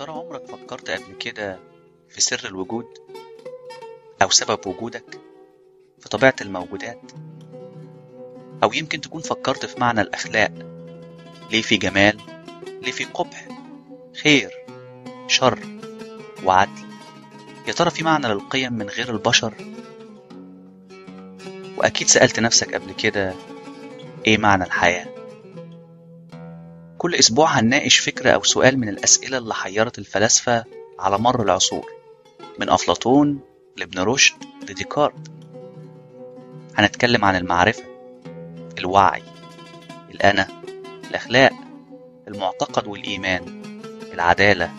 ترى عمرك فكرت قبل كده في سر الوجود أو سبب وجودك؟ في طبيعة الموجودات؟ أو يمكن تكون فكرت في معنى الأخلاق ليه في جمال ليه في قبح خير شر وعدل؟ يا ترى في معنى للقيم من غير البشر؟ وأكيد سألت نفسك قبل كده إيه معنى الحياة؟ كل أسبوع هنناقش فكرة أو سؤال من الأسئلة اللي حيرت الفلاسفة على مر العصور من أفلاطون لابن رشد لديكارت. هنتكلم عن المعرفة الوعي الأنا الأخلاق المعتقد والإيمان العدالة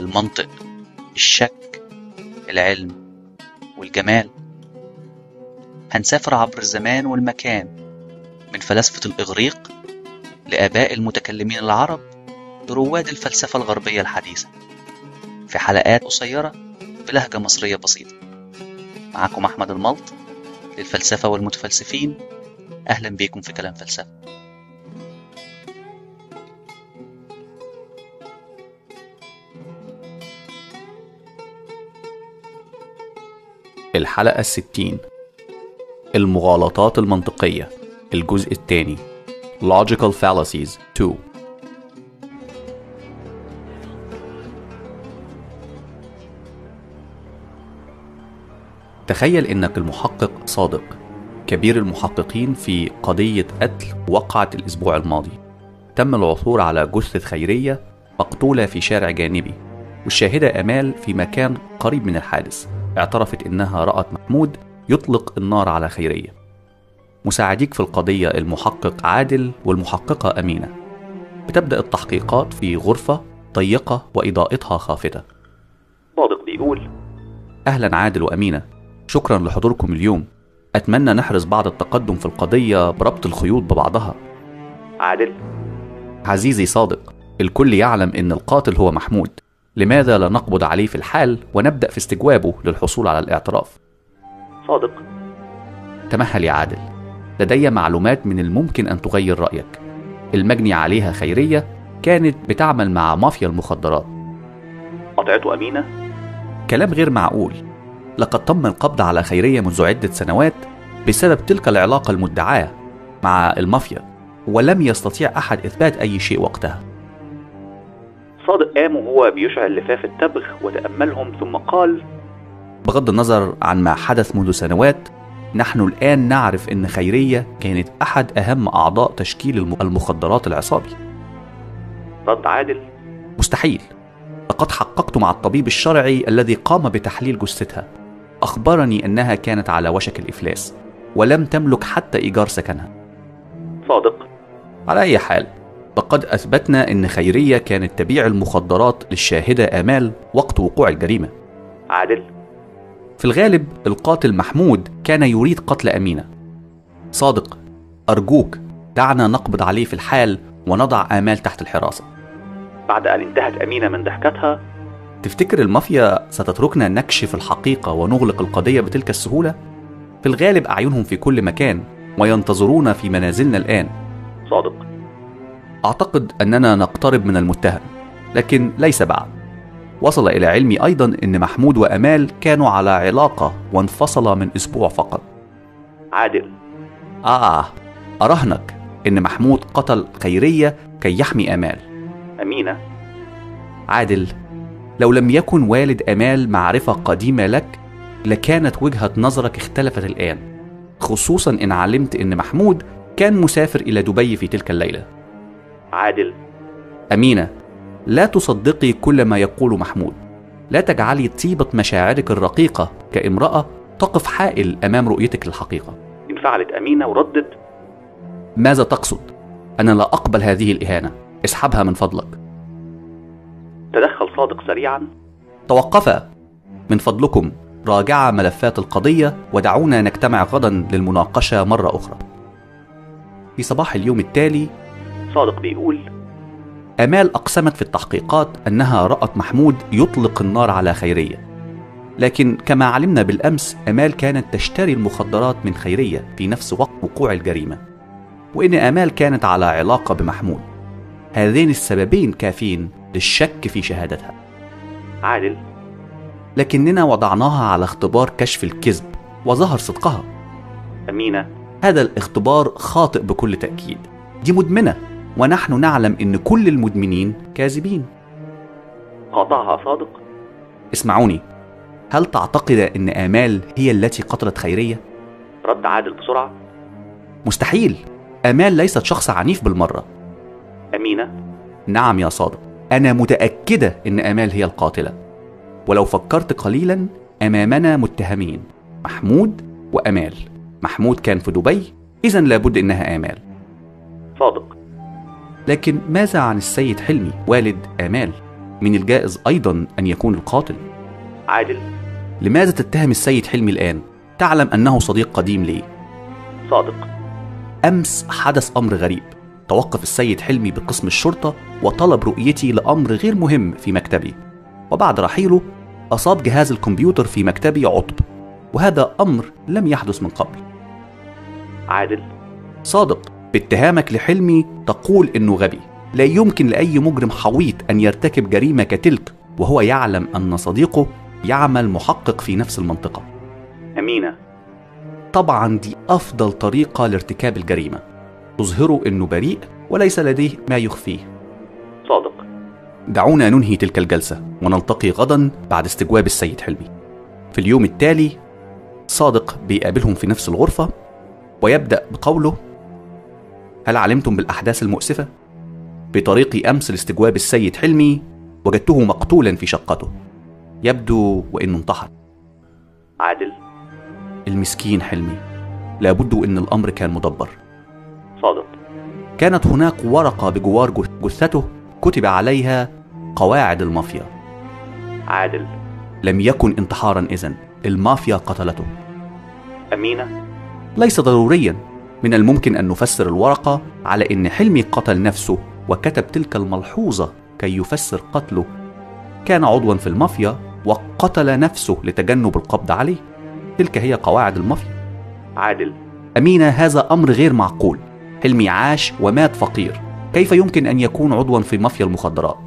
المنطق الشك العلم والجمال. هنسافر عبر الزمان والمكان من فلاسفة الإغريق لآباء المتكلمين العرب لرواد الفلسفة الغربية الحديثة. في حلقات قصيرة بلهجة مصرية بسيطة. معكم أحمد الملط للفلسفة والمتفلسفين. أهلا بيكم في كلام فلسفة. الحلقة الستين. المغالطات المنطقية. الجزء الثاني. Logical Fallacies 2 تخيل إنك المحقق صادق. كبير المحققين في قضية قتل وقعت الأسبوع الماضي. تم العثور على جثة خيرية مقتولة في شارع جانبي. والشاهدة أمال في مكان قريب من الحادث. اعترفت إنها رأت محمود يطلق النار على خيرية. مساعديك في القضية المحقق عادل والمحققة أمينة. بتبدأ التحقيقات في غرفة ضيقة وإضاءتها خافتة. صادق بيقول أهلا عادل وأمينة. شكرا لحضوركم اليوم. أتمنى نحرص بعد التقدم في القضية بربط الخيوط ببعضها. عادل. عزيزي صادق الكل يعلم إن القاتل هو محمود. لماذا لا نقبض عليه في الحال ونبدأ في استجوابه للحصول على الاعتراف؟ صادق. تمهل يا عادل. لدي معلومات من الممكن أن تغير رأيك. المجني عليها خيرية كانت بتعمل مع مافيا المخدرات. قطعته أمينة؟ كلام غير معقول. لقد تم القبض على خيرية منذ عدة سنوات بسبب تلك العلاقة المدعاة مع المافيا ولم يستطيع أحد إثبات أي شيء وقتها. صادق قام وهو بيشعل لفاف التبغ وتأملهم ثم قال بغض النظر عن ما حدث منذ سنوات نحن الآن نعرف أن خيرية كانت أحد أهم أعضاء تشكيل الم- المخدرات العصابي. رد عادل. مستحيل. لقد حققت مع الطبيب الشرعي الذي قام بتحليل جثتها. أخبرني أنها كانت على وشك الإفلاس ولم تملك حتى إيجار سكنها. صادق. على أي حال لقد أثبتنا أن خيرية كانت تبيع المخدرات للشاهدة آمال وقت وقوع الجريمة. عادل. في الغالب القاتل محمود كان يريد قتل أمينة. صادق أرجوك دعنا نقبض عليه في الحال ونضع آمال تحت الحراسة. بعد أن انتهت أمينة من ضحكتها تفتكر المافيا ستتركنا نكشف الحقيقة ونغلق القضية بتلك السهولة؟ في الغالب أعينهم في كل مكان وينتظرون في منازلنا الآن. صادق. أعتقد أننا نقترب من المتهم لكن ليس بعد. وصل إلى علمي أيضا أن محمود وأمال كانوا على علاقة وانفصلا من أسبوع فقط. عادل. آه أرهنك أن محمود قتل خيرية كي يحمي أمال. أمينة. عادل لو لم يكن والد أمال معرفة قديمة لك لكانت وجهة نظرك اختلفت الآن خصوصا إن علمت إن محمود كان مسافر إلى دبي في تلك الليلة. عادل. أمينة لا تصدقي كل ما يقول محمود. لا تجعلي طيبة مشاعرك الرقيقة كامرأة تقف حائل أمام رؤيتك للحقيقة انفعلت أمينة وردت. ماذا تقصد؟ أنا لا أقبل هذه الإهانة. اسحبها من فضلك. تدخل صادق سريعا. توقفا. من فضلكم. راجعا ملفات القضية ودعونا نجتمع غدا للمناقشة مرة أخرى. في صباح اليوم التالي. صادق بيقول آمال أقسمت في التحقيقات أنها رأت محمود يطلق النار على خيرية. لكن كما علمنا بالأمس آمال كانت تشتري المخدرات من خيرية في نفس وقت وقوع الجريمة. وإن آمال كانت على علاقة بمحمود. هذين السببين كافين للشك في شهادتها. عادل. لكننا وضعناها على اختبار كشف الكذب وظهر صدقها. أمينة. هذا الاختبار خاطئ بكل تأكيد. دي مدمنة. ونحن نعلم أن كل المدمنين كاذبين. قاطعها صادق. اسمعوني هل تعتقد أن آمال هي التي قتلت خيرية؟ رد عادل بسرعة. مستحيل. آمال ليست شخص عنيف بالمرة. أمينة. نعم يا صادق. أنا متأكدة أن آمال هي القاتلة. ولو فكرت قليلا أمامنا متهمين محمود وأمال. محمود كان في دبي إذا لابد إنها آمال. صادق. لكن ماذا عن السيد حلمي والد آمال؟ من الجائز أيضا أن يكون القاتل. عادل. لماذا تتهم السيد حلمي الآن؟ تعلم أنه صديق قديم لي. صادق. أمس حدث أمر غريب. توقف السيد حلمي بقسم الشرطة وطلب رؤيتي لأمر غير مهم في مكتبي. وبعد رحيله أصاب جهاز الكمبيوتر في مكتبي عطب. وهذا أمر لم يحدث من قبل. عادل. صادق. باتهامك لحلمي تقول إنه غبي. لا يمكن لأي مجرم حويط أن يرتكب جريمة كتلك وهو يعلم أن صديقه يعمل محقق في نفس المنطقة. أمينة. طبعا دي أفضل طريقة لارتكاب الجريمة. تظهره أنه بريء وليس لديه ما يخفيه. صادق. دعونا ننهي تلك الجلسة ونلتقي غدا بعد استجواب السيد حلمي. في اليوم التالي صادق بيقابلهم في نفس الغرفة ويبدأ بقوله هل علمتم بالأحداث المؤسفة؟ بطريق أمس لاستجواب السيد حلمي وجدته مقتولا في شقته. يبدو وإنه انتحر. عادل. المسكين حلمي لابد إن الأمر كان مدبر. صادق. كانت هناك ورقة بجوار جثته كتب عليها قواعد المافيا. عادل. لم يكن انتحارا إذن المافيا قتلته. أمينة. ليس ضروريا. من الممكن أن نفسر الورقه على إن حلمي قتل نفسه وكتب تلك الملحوظة كي يفسر قتله. كان عضوا في المافيا وقتل نفسه لتجنب القبض عليه. تلك هي قواعد المافيا. عادل. أمينة هذا أمر غير معقول. حلمي عاش ومات فقير. كيف يمكن أن يكون عضوا في مافيا المخدرات؟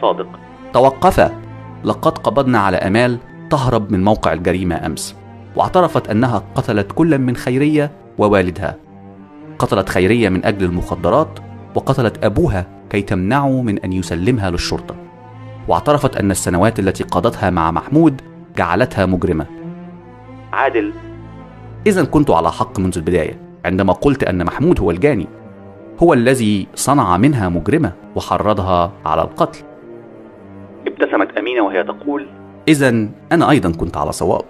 صادق. توقفا لقد قبضنا على أمال تهرب من موقع الجريمة أمس. واعترفت أنها قتلت كل من خيرية ووالدها. قتلت خيرية من أجل المخدرات وقتلت أبوها كي تمنعه من أن يسلمها للشرطة. واعترفت أن السنوات التي قضتها مع محمود جعلتها مجرمة. عادل. إذا كنت على حق منذ البداية عندما قلت أن محمود هو الجاني. هو الذي صنع منها مجرمة وحرضها على القتل. ابتسمت أمينة وهي تقول إذا أنا أيضا كنت على صواب.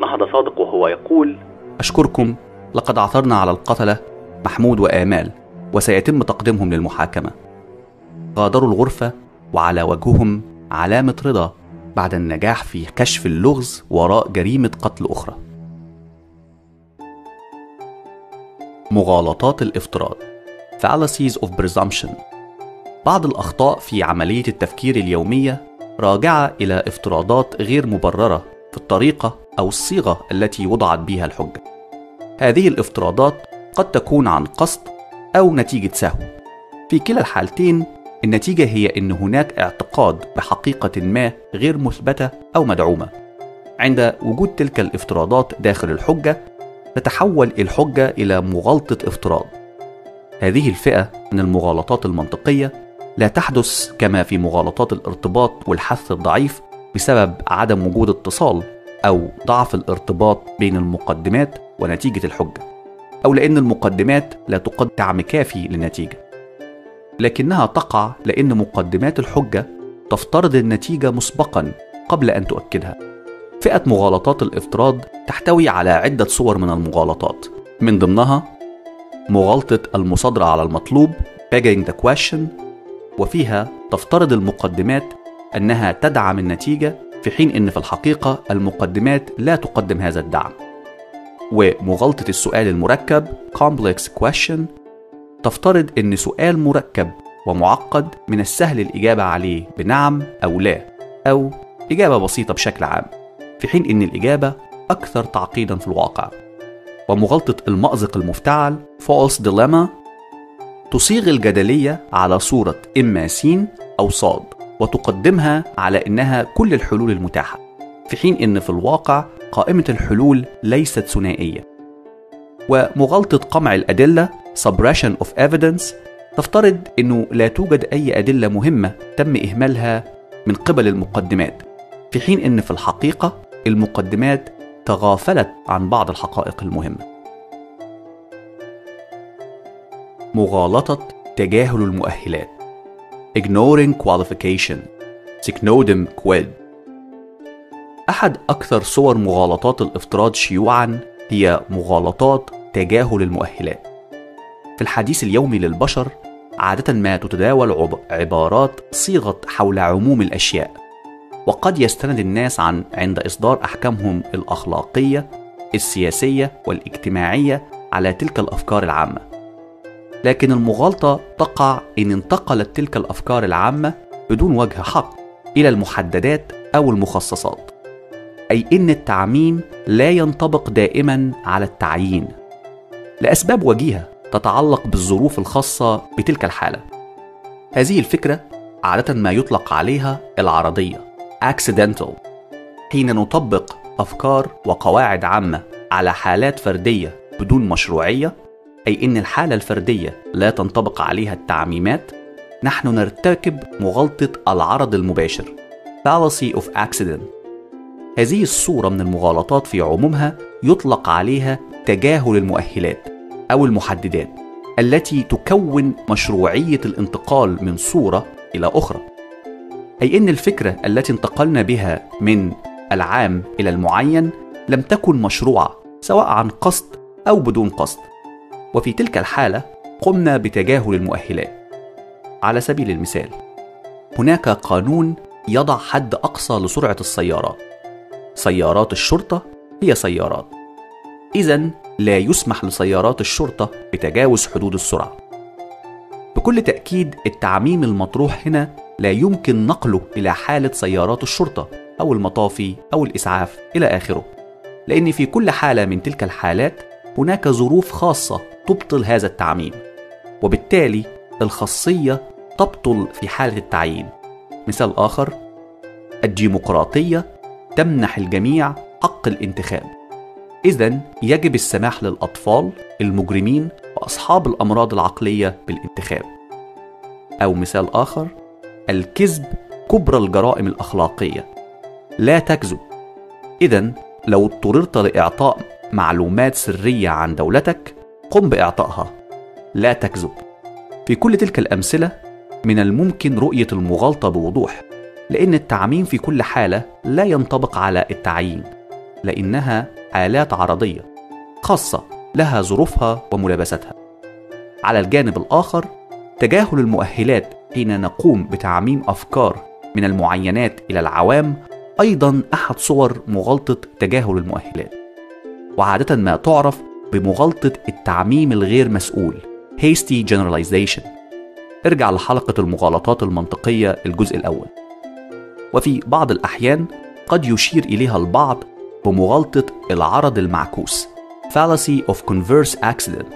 نهض صادق وهو يقول أشكركم لقد عثرنا على القتلة محمود وآمال وسيتم تقديمهم للمحاكمة غادروا الغرفة وعلى وجههم علامة رضا بعد النجاح في كشف اللغز وراء جريمة قتل أخرى. مغالطات الافتراض fallacies of presumption بعض الأخطاء في عملية التفكير اليومية راجعة إلى افتراضات غير مبررة في الطريقة أو الصيغة التي وضعت بها الحجة. هذه الافتراضات قد تكون عن قصد أو نتيجة سهو. في كلا الحالتين النتيجة هي أن هناك اعتقاد بحقيقة ما غير مثبتة أو مدعومة. عند وجود تلك الافتراضات داخل الحجة، تتحول الحجة إلى مغالطة افتراض. هذه الفئة من المغالطات المنطقية لا تحدث كما في مغالطات الارتباط والحث الضعيف بسبب عدم وجود اتصال أو ضعف الارتباط بين المقدمات ونتيجة الحجة، أو لأن المقدمات لا تقدم دعم كافي للنتيجة. لكنها تقع لأن مقدمات الحجة تفترض النتيجة مسبقا قبل أن تؤكدها. فئة مغالطات الافتراض تحتوي على عدة صور من المغالطات، من ضمنها مغالطة المصادرة على المطلوب begging the question وفيها تفترض المقدمات أنها تدعم النتيجة في حين أن في الحقيقة المقدمات لا تقدم هذا الدعم. ومغالطة السؤال المركب complex question تفترض أن سؤال مركب ومعقد من السهل الإجابة عليه بنعم أو لا أو إجابة بسيطة بشكل عام في حين أن الإجابة أكثر تعقيدا في الواقع ومغالطة المأزق المفتعل false dilemma تصيغ الجدلية على صورة إما س أو صاد وتقدمها على إنها كل الحلول المتاحة في حين إن في الواقع قائمة الحلول ليست ثنائية. ومغالطة قمع الأدلة suppression of evidence تفترض أنه لا توجد أي أدلة مهمة تم إهمالها من قبل المقدمات في حين أن في الحقيقة المقدمات تغافلت عن بعض الحقائق المهمة. مغالطة تجاهل المؤهلات ignoring qualification signodem quid أحد أكثر صور مغالطات الافتراض شيوعًا هي مغالطات تجاهل المؤهلات. في الحديث اليومي للبشر عادة ما تتداول عبارات صيغت حول عموم الأشياء، وقد يستند الناس عن عند إصدار أحكامهم الأخلاقية، السياسية والاجتماعية على تلك الأفكار العامة. لكن المغالطة تقع إن انتقلت تلك الأفكار العامة بدون وجه حق إلى المحددات أو المخصصات. أي إن التعميم لا ينطبق دائما على التعيين لأسباب وجيهة تتعلق بالظروف الخاصة بتلك الحالة هذه الفكرة عادة ما يطلق عليها العرضية accidental حين نطبق أفكار وقواعد عامة على حالات فردية بدون مشروعية أي إن الحالة الفردية لا تنطبق عليها التعميمات نحن نرتكب مغالطة العرض المباشر fallacy of accident. هذه الصورة من المغالطات في عمومها يطلق عليها تجاهل المؤهلات أو المحددات التي تكون مشروعية الانتقال من صورة إلى أخرى. أي إن الفكرة التي انتقلنا بها من العام إلى المعين لم تكن مشروعة سواء عن قصد أو بدون قصد. وفي تلك الحالة قمنا بتجاهل المؤهلات. على سبيل المثال هناك قانون يضع حد أقصى لسرعة السيارات سيارات الشرطة هي سيارات. إذا لا يسمح لسيارات الشرطة بتجاوز حدود السرعة. بكل تأكيد التعميم المطروح هنا لا يمكن نقله إلى حالة سيارات الشرطة أو المطافي أو الإسعاف إلى آخره. لأن في كل حالة من تلك الحالات هناك ظروف خاصة تبطل هذا التعميم وبالتالي الخاصية تبطل في حالة التعيين. مثال آخر الديمقراطية تمنح الجميع حق الانتخاب. إذا يجب السماح للأطفال المجرمين وأصحاب الأمراض العقلية بالانتخاب. أو مثال آخر الكذب كبرى الجرائم الأخلاقية. لا تكذب. إذا لو اضطررت لإعطاء معلومات سرية عن دولتك قم بإعطائها. لا تكذب. في كل تلك الأمثلة من الممكن رؤية المغالطة بوضوح لأن التعميم في كل حالة لا ينطبق على التعيين لأنها حالات عرضية خاصة لها ظروفها وملابستها على الجانب الآخر تجاهل المؤهلات حين نقوم بتعميم أفكار من المعينات إلى العوام أيضا أحد صور مغالطة تجاهل المؤهلات. وعادة ما تعرف بمغالطة التعميم الغير مسؤول. Hasty generalization. ارجع لحلقة المغالطات المنطقية الجزء الأول. وفي بعض الأحيان قد يشير إليها البعض بمغالطة العرض المعكوس. Fallacy of converse accident.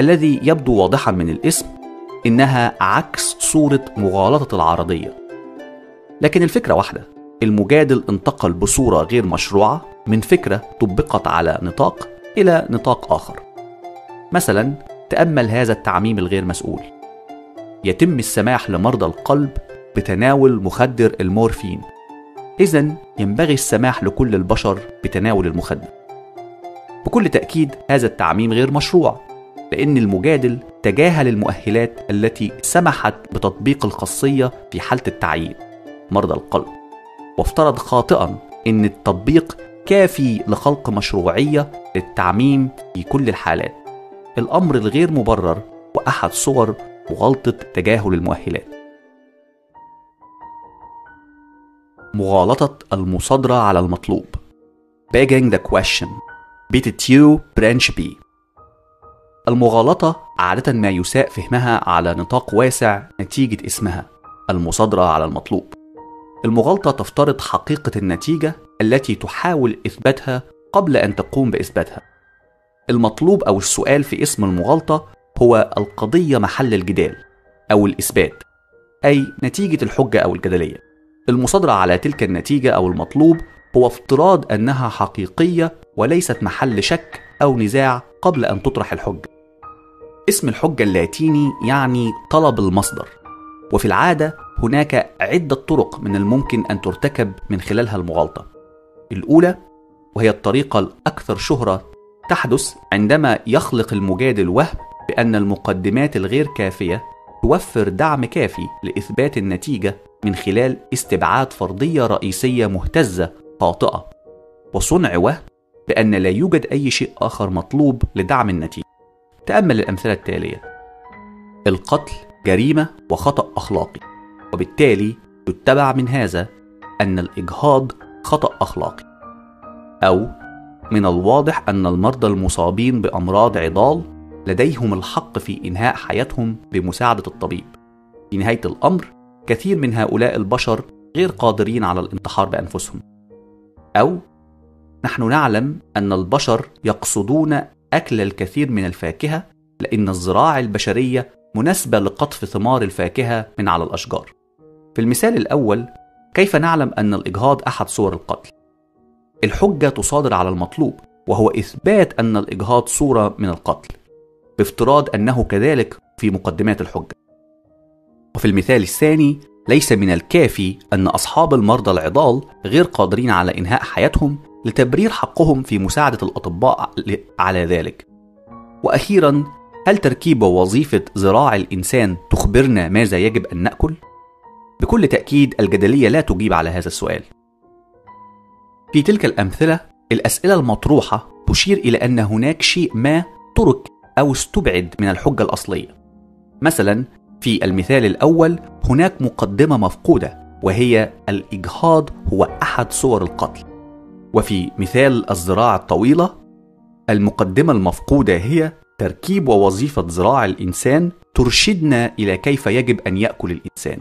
الذي يبدو واضحا من الاسم إنها عكس صورة مغالطة العرضية. لكن الفكرة واحدة. المجادل انتقل بصورة غير مشروعة من فكرة طبقت على نطاق إلى نطاق آخر. مثلا تأمل هذا التعميم الغير مسؤول. يتم السماح لمرضى القلب بتناول مخدر المورفين. إذا ينبغي السماح لكل البشر بتناول المخدر. بكل تأكيد هذا التعميم غير مشروع لأن المجادل تجاهل المؤهلات التي سمحت بتطبيق الخاصية في حالة التعيين مرضى القلب. وافترض خاطئا أن التطبيق كافي لخلق مشروعية للتعميم في كل الحالات. الأمر الغير مبرر وأحد صور مغالطة تجاهل المؤهلات. مغالطة المصادرة على المطلوب. Begging the question. بتتيو برانش بي المغالطة عادة ما يساء فهمها على نطاق واسع نتيجة اسمها. المصادرة على المطلوب. المغالطة تفترض حقيقة النتيجة التي تحاول إثباتها قبل أن تقوم بإثباتها. المطلوب أو السؤال في اسم المغالطة هو القضية محل الجدال أو الإثبات أي نتيجة الحجة أو الجدلية. المصادرة على تلك النتيجة أو المطلوب هو افتراض أنها حقيقية وليست محل شك أو نزاع قبل أن تطرح الحجة. اسم الحجة اللاتيني يعني طلب المصدر وفي العادة هناك عدة طرق من الممكن أن ترتكب من خلالها المغالطة. الأولى وهي الطريقة الأكثر شهرة تحدث عندما يخلق المجادل وهم بأن المقدمات الغير كافية توفر دعم كافي لإثبات النتيجة من خلال استبعاد فرضية رئيسية مهتزة خاطئة. وصنع وهم بأن لا يوجد أي شيء آخر مطلوب لدعم النتيجة. تأمل الأمثلة التالية القتل جريمة وخطأ أخلاقي وبالتالي يتبع من هذا أن الإجهاض خطأ أخلاقي أو من الواضح أن المرضى المصابين بأمراض عضال لديهم الحق في إنهاء حياتهم بمساعدة الطبيب. في نهاية الأمر، كثير من هؤلاء البشر غير قادرين على الانتحار بأنفسهم. أو نحن نعلم أن البشر يقصدون أكل الكثير من الفاكهة لأن الزراعة البشرية مناسبة لقطف ثمار الفاكهة من على الأشجار. في المثال الأول، كيف نعلم أن الإجهاض أحد صور القتل؟ الحجة تصادر على المطلوب وهو إثبات أن الإجهاض صورة من القتل بافتراض أنه كذلك في مقدمات الحجة وفي المثال الثاني ليس من الكافي أن أصحاب المرضى العضال غير قادرين على إنهاء حياتهم لتبرير حقهم في مساعدة الأطباء على ذلك وأخيرا هل تركيب وظيفة زراع الإنسان تخبرنا ماذا يجب أن نأكل؟ بكل تأكيد الجدلية لا تجيب على هذا السؤال في تلك الأمثلة الأسئلة المطروحة تشير إلى أن هناك شيء ما ترك أو استبعد من الحجة الأصلية. مثلا في المثال الأول هناك مقدمة مفقودة وهي الإجهاض هو أحد صور القتل. وفي مثال الزراعة الطويلة المقدمة المفقودة هي تركيب ووظيفة زراع الإنسان ترشدنا إلى كيف يجب أن يأكل الإنسان.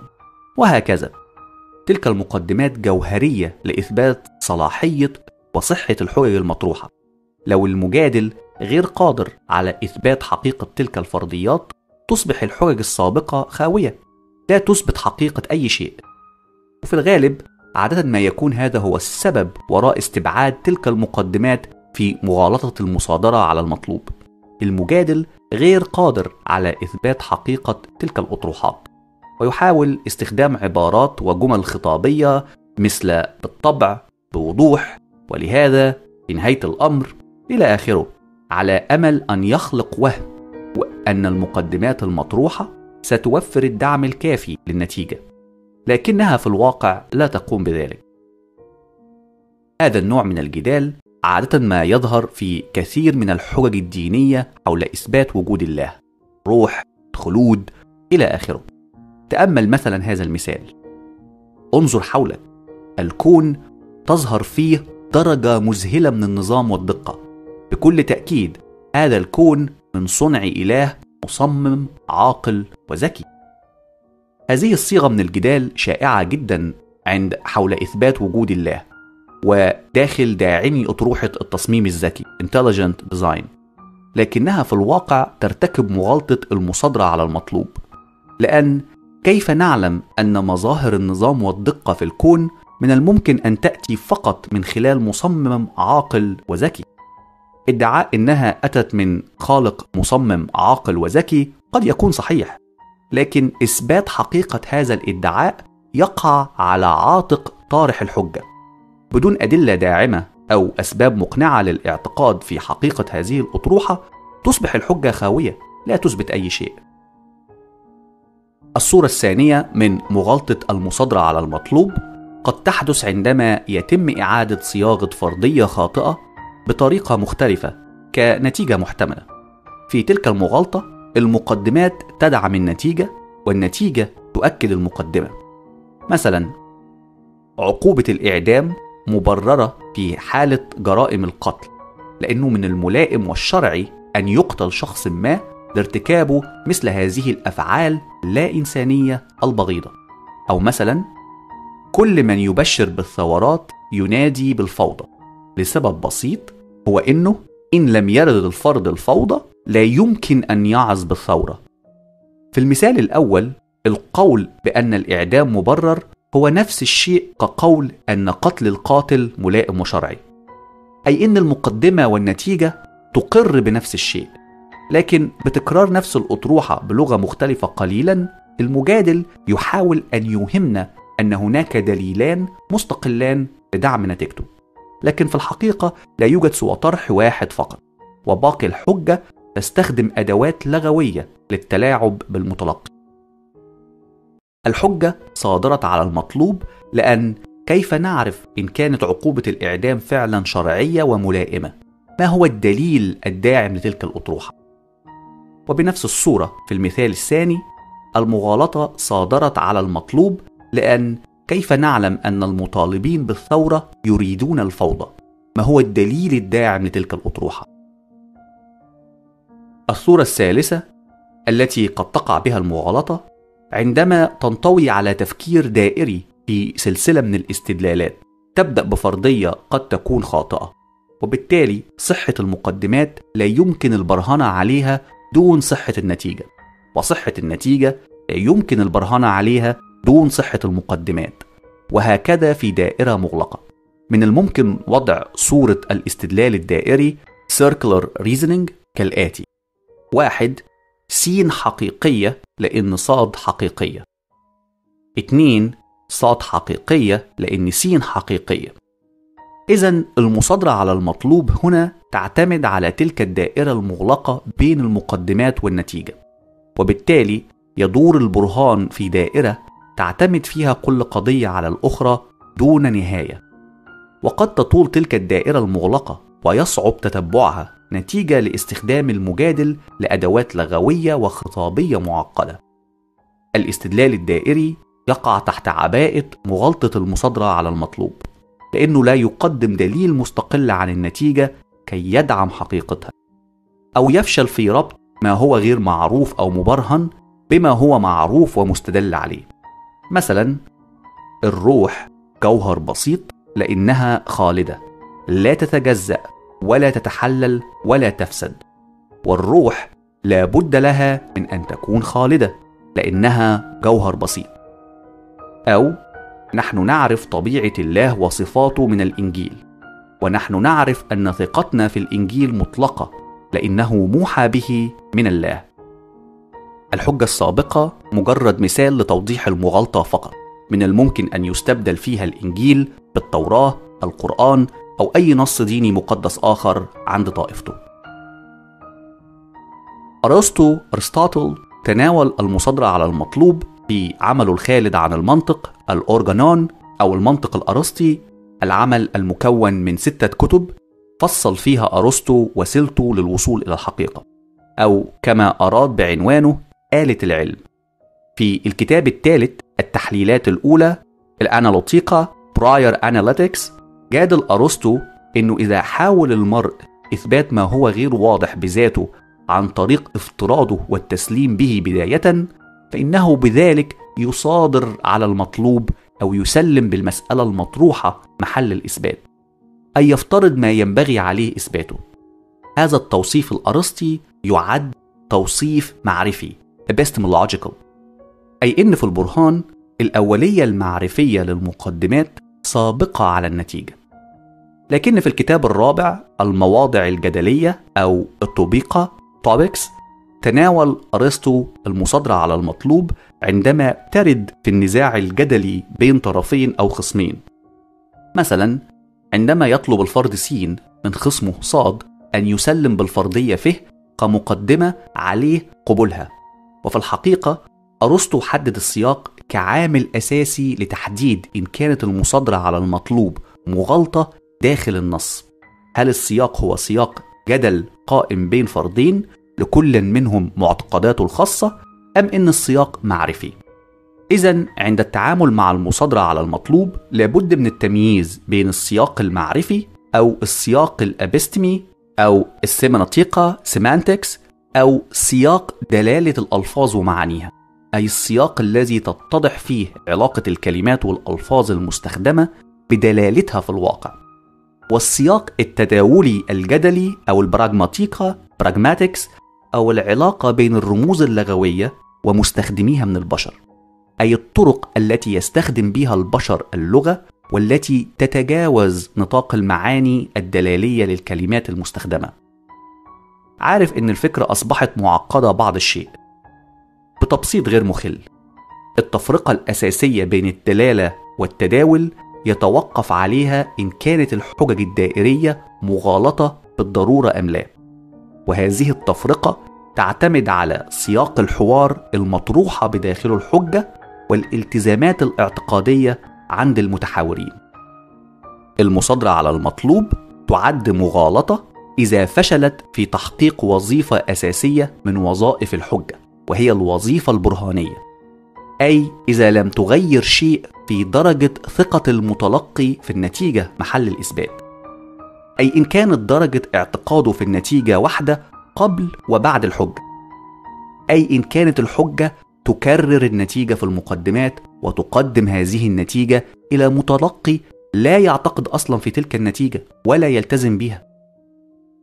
وهكذا تلك المقدمات جوهرية لإثبات صلاحية وصحة الحجج المطروحة. لو المجادل غير قادر على إثبات حقيقة تلك الفرضيات، تصبح الحجج السابقة خاوية، لا تثبت حقيقة أي شيء. وفي الغالب عادة ما يكون هذا هو السبب وراء استبعاد تلك المقدمات في مغالطة المصادرة على المطلوب. المجادل غير قادر على إثبات حقيقة تلك الأطروحات. ويحاول استخدام عبارات وجمل خطابية مثل بالطبع بوضوح ولهذا في نهاية الأمر إلى آخره على أمل أن يخلق وهم وأن المقدمات المطروحة ستوفر الدعم الكافي للنتيجة لكنها في الواقع لا تقوم بذلك. هذا النوع من الجدال عادة ما يظهر في كثير من الحجج الدينية حول إثبات وجود الله روح خلود إلى آخره. تأمل مثلا هذا المثال. انظر حولك. الكون تظهر فيه درجة مذهلة من النظام والدقة. بكل تأكيد هذا الكون من صنع إله مصمم عاقل وذكي. هذه الصيغة من الجدال شائعة جدا عند حول إثبات وجود الله وداخل داعمي أطروحة التصميم الذكي intelligent design. لكنها في الواقع ترتكب مغالطة المصادرة على المطلوب. لأن كيف نعلم أن مظاهر النظام والدقة في الكون من الممكن أن تأتي فقط من خلال مصمم عاقل وذكي؟ ادعاء إنها أتت من خالق مصمم عاقل وذكي قد يكون صحيح لكن إثبات حقيقة هذا الادعاء يقع على عاتق طارح الحجة. بدون أدلة داعمة أو أسباب مقنعة للاعتقاد في حقيقة هذه الأطروحة تصبح الحجة خاوية لا تثبت أي شيء. الصورة الثانية من مغالطة المصادرة على المطلوب قد تحدث عندما يتم إعادة صياغة فرضية خاطئة بطريقة مختلفة كنتيجة محتملة. في تلك المغالطة المقدمات تدعم النتيجة والنتيجة تؤكد المقدمة. مثلا عقوبة الإعدام مبررة في حالة جرائم القتل لأنه من الملائم والشرعي أن يقتل شخص ما لارتكابه مثل هذه الأفعال لا انسانيه البغيضة. أو مثلا كل من يبشر بالثورات ينادي بالفوضى. لسبب بسيط هو إنه إن لم يرد الفرد الفوضى لا يمكن أن يعظ بالثورة. في المثال الأول القول بأن الإعدام مبرر هو نفس الشيء كقول أن قتل القاتل ملائم وشرعي أي إن المقدمة والنتيجة تقر بنفس الشيء. لكن بتكرار نفس الأطروحة بلغة مختلفة قليلا المجادل يحاول أن يوهمنا أن هناك دليلان مستقلان لدعم نتيجته لكن في الحقيقة لا يوجد سوى طرح واحد فقط وباقي الحجة تستخدم أدوات لغوية للتلاعب بالمتلقي الحجة صادرت على المطلوب لأن كيف نعرف إن كانت عقوبة الإعدام فعلا شرعية وملائمة؟ ما هو الدليل الداعم لتلك الأطروحة؟ وبنفس الصورة في المثال الثاني المغالطة صادرت على المطلوب لأن كيف نعلم أن المطالبين بالثورة يريدون الفوضى؟ ما هو الدليل الداعم لتلك الأطروحة؟ الصورة الثالثة التي قد تقع بها المغالطة عندما تنطوي على تفكير دائري في سلسلة من الاستدلالات تبدأ بفرضية قد تكون خاطئة وبالتالي صحة المقدمات لا يمكن البرهنة عليها دون صحة النتيجة وصحة النتيجة لا يمكن البرهنة عليها دون صحة المقدمات وهكذا في دائرة مغلقة. من الممكن وضع صورة الاستدلال الدائري circular reasoning كالآتي. واحد سين حقيقية لأن صاد حقيقية. اتنين صاد حقيقية لأن سين حقيقية. إذا المصادرة على المطلوب هنا تعتمد على تلك الدائرة المغلقة بين المقدمات والنتيجة. وبالتالي يدور البرهان في دائرة تعتمد فيها كل قضية على الأخرى دون نهاية. وقد تطول تلك الدائرة المغلقة ويصعب تتبعها نتيجة لاستخدام المجادل لأدوات لغوية وخطابية معقدة. الاستدلال الدائري يقع تحت عباءة مغالطة المصادرة على المطلوب، لأنه لا يقدم دليل مستقل عن النتيجة كي يدعم حقيقتها. أو يفشل في ربط ما هو غير معروف أو مبرهن بما هو معروف ومستدل عليه. مثلا الروح جوهر بسيط لأنها خالدة لا تتجزأ ولا تتحلل ولا تفسد والروح لا بد لها من أن تكون خالدة لأنها جوهر بسيط أو نحن نعرف طبيعة الله وصفاته من الإنجيل. ونحن نعرف أن ثقتنا في الإنجيل مطلقة لأنه موحى به من الله. الحجة السابقة مجرد مثال لتوضيح المغالطة فقط. من الممكن أن يستبدل فيها الإنجيل بالتوراة القرآن أو أي نص ديني مقدس آخر عند طائفته. أرسطو أرسطاطل تناول المصادرة على المطلوب في عمله الخالد عن المنطق الأورجانون أو المنطق الأرسطي العمل المكون من ستة كتب فصل فيها أرسطو وسيلته للوصول إلى الحقيقة أو كما أراد بعنوانه آلة العلم. في الكتاب الثالث التحليلات الأولى الأنالوتيقا براير أناليتكس جادل أرسطو إنه إذا حاول المرء إثبات ما هو غير واضح بذاته عن طريق افتراضه والتسليم به بداية فإنه بذلك يصادر على المطلوب أو يسلم بالمسألة المطروحة محل الإثبات أي يفترض ما ينبغي عليه إثباته. هذا التوصيف الأرسطي يعد توصيف معرفي epistemological أي إن في البرهان الأولية المعرفية للمقدمات سابقة على النتيجة. لكن في الكتاب الرابع المواضع الجدلية أو الطبيقة topics تناول أرسطو المصادرة على المطلوب عندما ترد في النزاع الجدلي بين طرفين أو خصمين. مثلا عندما يطلب الفرد س من خصمه صاد أن يسلم بالفرضية فه كمقدمة عليه قبولها. وفي الحقيقة أرسطو حدد السياق كعامل أساسي لتحديد إن كانت المصادرة على المطلوب مغالطة داخل النص. هل السياق هو سياق جدل قائم بين فردين؟ لكل منهم معتقداته الخاصة أم إن السياق معرفي؟ إذا عند التعامل مع المصادرة على المطلوب لابد من التمييز بين السياق المعرفي أو السياق الأبستمي أو السيمانتيقا سيمانتكس أو سياق دلالة الألفاظ ومعانيها أي السياق الذي تتضح فيه علاقة الكلمات والألفاظ المستخدمة بدلالتها في الواقع والسياق التداولي الجدلي أو البراغماتيكا براغماتكس أو العلاقة بين الرموز اللغوية ومستخدميها من البشر أي الطرق التي يستخدم بها البشر اللغة والتي تتجاوز نطاق المعاني الدلالية للكلمات المستخدمة. عارف إن الفكرة أصبحت معقدة بعض الشيء. بتبسيط غير مخل. التفرقة الأساسية بين الدلالة والتداول يتوقف عليها إن كانت الحجج الدائرية مغالطة بالضرورة أم لا. وهذه التفرقة تعتمد على سياق الحوار المطروحة بداخل الحجة والالتزامات الاعتقادية عند المتحاورين. المصادرة على المطلوب تعد مغالطة إذا فشلت في تحقيق وظيفة أساسية من وظائف الحجة، وهي الوظيفة البرهانية. أي إذا لم تغير شيء في درجة ثقة المتلقي في النتيجة محل الإثبات. أي إن كانت درجة اعتقاده في النتيجة واحدة قبل وبعد الحجة. أي إن كانت الحجة تكرر النتيجة في المقدمات وتقدم هذه النتيجة إلى متلقي لا يعتقد أصلا في تلك النتيجة ولا يلتزم بها.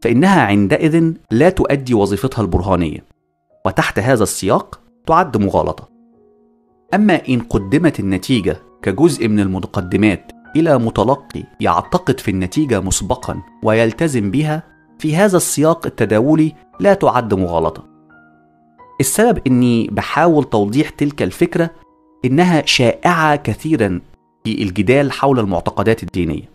فإنها عندئذ لا تؤدي وظيفتها البرهانية، وتحت هذا السياق تعد مغالطة. أما إن قدمت النتيجة كجزء من المقدمات إلى متلقي يعتقد في النتيجة مسبقا ويلتزم بها في هذا السياق التداولي لا تعد مغالطة. السبب إني بحاول توضيح تلك الفكرة إنها شائعة كثيرا في الجدال حول المعتقدات الدينية.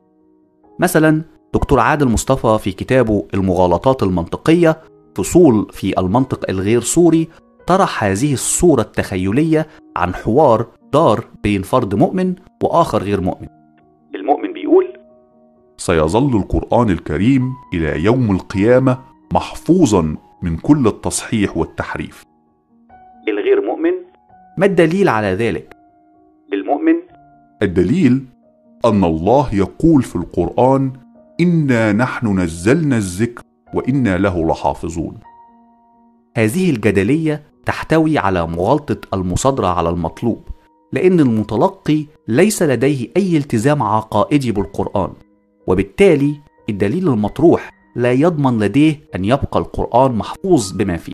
مثلا دكتور عادل مصطفى في كتابه المغالطات المنطقية فصول في المنطق الغير صوري طرح هذه الصورة التخيلية عن حوار دار بين فرد مؤمن وآخر غير مؤمن. المؤمن بيقول: سيظل القرآن الكريم إلى يوم القيامة محفوظا من كل التصحيح والتحريف. الغير مؤمن ما الدليل على ذلك؟ المؤمن الدليل أن الله يقول في القرآن: إنا نحن نزلنا الذكر وإنا له لحافظون. هذه الجدلية تحتوي على مغالطة المصادرة على المطلوب، لأن المتلقي ليس لديه أي التزام عقائدي بالقرآن، وبالتالي الدليل المطروح لا يضمن لديه أن يبقى القرآن محفوظ بما فيه.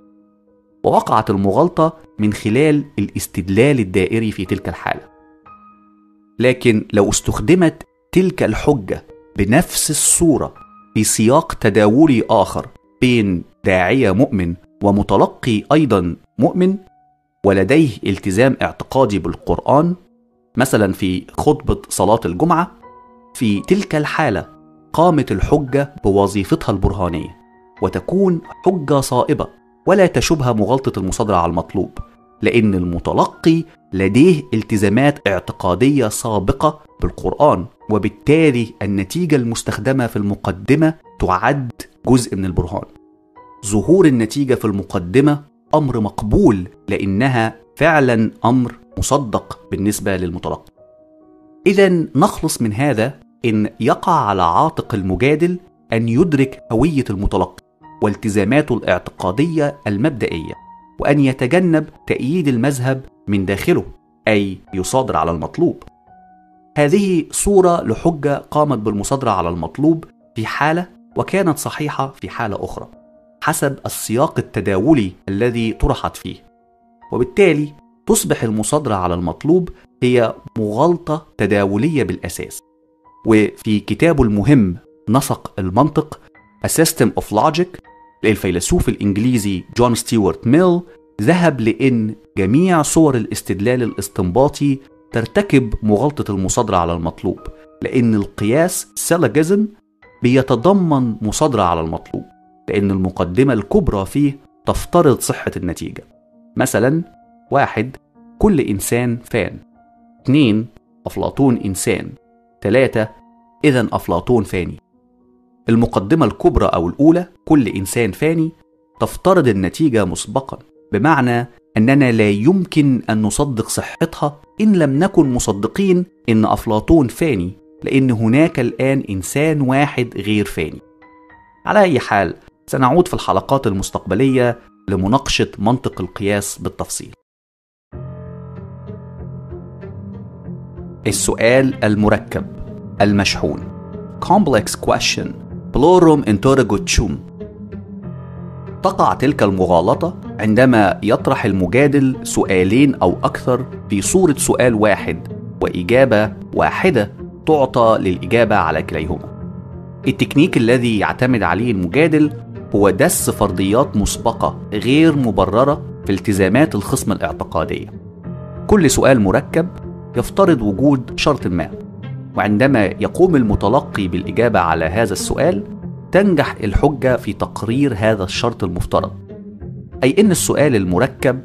ووقعت المغالطة من خلال الاستدلال الدائري في تلك الحالة. لكن لو استخدمت تلك الحجة بنفس الصورة في سياق تداولي آخر بين داعية مؤمن ومتلقي أيضا مؤمن ولديه التزام اعتقادي بالقرآن مثلا في خطبة صلاة الجمعة في تلك الحالة قامت الحجة بوظيفتها البرهانية وتكون حجة صائبة ولا تشبه مغالطة المصادرة على المطلوب لأن المتلقي لديه التزامات اعتقادية سابقة بالقرآن وبالتالي النتيجة المستخدمة في المقدمة تعد جزء من البرهان. ظهور النتيجة في المقدمة أمر مقبول لأنها فعلا أمر مصدق بالنسبة للمتلقي. إذا نخلص من هذا إن يقع على عاتق المجادل أن يدرك هوية المتلقي والتزاماته الاعتقادية المبدئية وأن يتجنب تأييد المذهب من داخله أي يصادر على المطلوب. هذه صورة لحجة قامت بالمصادرة على المطلوب في حالة وكانت صحيحة في حالة أخرى حسب السياق التداولي الذي طرحت فيه. وبالتالي تصبح المصادرة على المطلوب هي مغالطة تداولية بالأساس. وفي كتابه المهم نسق المنطق A System of Logic للفيلسوف الإنجليزي جون ستيوارت ميل ذهب لأن جميع صور الاستدلال الاستنباطي ترتكب مغالطة المصادرة على المطلوب لأن القياس syllogism بيتضمن مصادرة على المطلوب. لأن المقدمة الكبرى فيه تفترض صحة النتيجة. مثلا واحد كل إنسان فان. اثنين أفلاطون إنسان. ثلاثة إذا أفلاطون فاني. المقدمة الكبرى أو الأولى كل إنسان فاني تفترض النتيجة مسبقا. بمعنى أننا لا يمكن أن نصدق صحتها إن لم نكن مصدقين إن أفلاطون فاني لأن هناك الآن إنسان واحد غير فاني. على أي حال سنعود في الحلقات المستقبلية لمناقشة منطق القياس بالتفصيل. السؤال المركب المشحون. Complex question plurum interrogatum تقع تلك المغالطة عندما يطرح المجادل سؤالين أو أكثر في صورة سؤال واحد وإجابة واحدة تعطى للإجابة على كليهما. التكنيك الذي يعتمد عليه المجادل هو دس فرضيات مسبقة غير مبررة في التزامات الخصم الاعتقادية. كل سؤال مركب يفترض وجود شرط ما، وعندما يقوم المتلقي بالإجابة على هذا السؤال تنجح الحجة في تقرير هذا الشرط المفترض أي إن السؤال المركب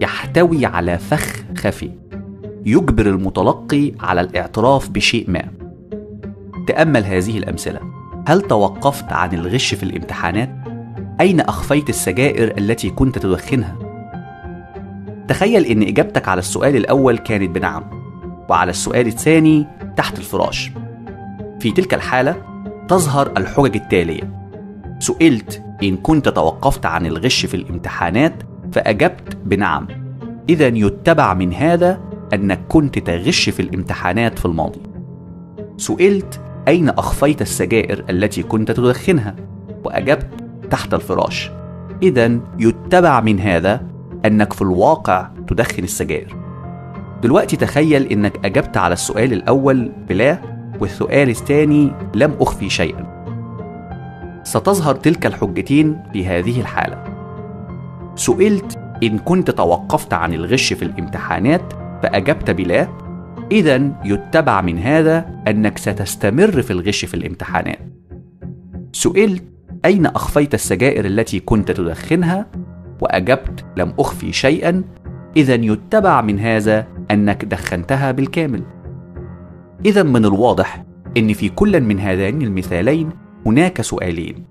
يحتوي على فخ خفي يجبر المتلقي على الاعتراف بشيء ما تأمل هذه الأمثلة هل توقفت عن الغش في الامتحانات؟ أين أخفيت السجائر التي كنت تدخنها؟ تخيل إن إجابتك على السؤال الأول كانت بنعم وعلى السؤال الثاني تحت الفراش. في تلك الحالة تظهر الحجج التالية. سئلت إن كنت توقفت عن الغش في الامتحانات فأجبت بنعم. إذا يتبع من هذا أنك كنت تغش في الامتحانات في الماضي. سئلت أين أخفيت السجائر التي كنت تدخنها؟ وأجبت تحت الفراش. إذا يتبع من هذا أنك في الواقع تدخن السجائر دلوقتي تخيل إنك أجبت على السؤال الأول بلا والسؤال الثاني لم أخفي شيئا. ستظهر تلك الحجتين في هذه الحالة. سئلت إن كنت توقفت عن الغش في الامتحانات فأجبت بلا. إذا يتبع من هذا أنك ستستمر في الغش في الامتحانات. سئلت أين أخفيت السجائر التي كنت تدخنها وأجبت لم أخفي شيئا إذا يتبع من هذا أنك دخنتها بالكامل إذا من الواضح أن في كل من هذين المثالين هناك سؤالين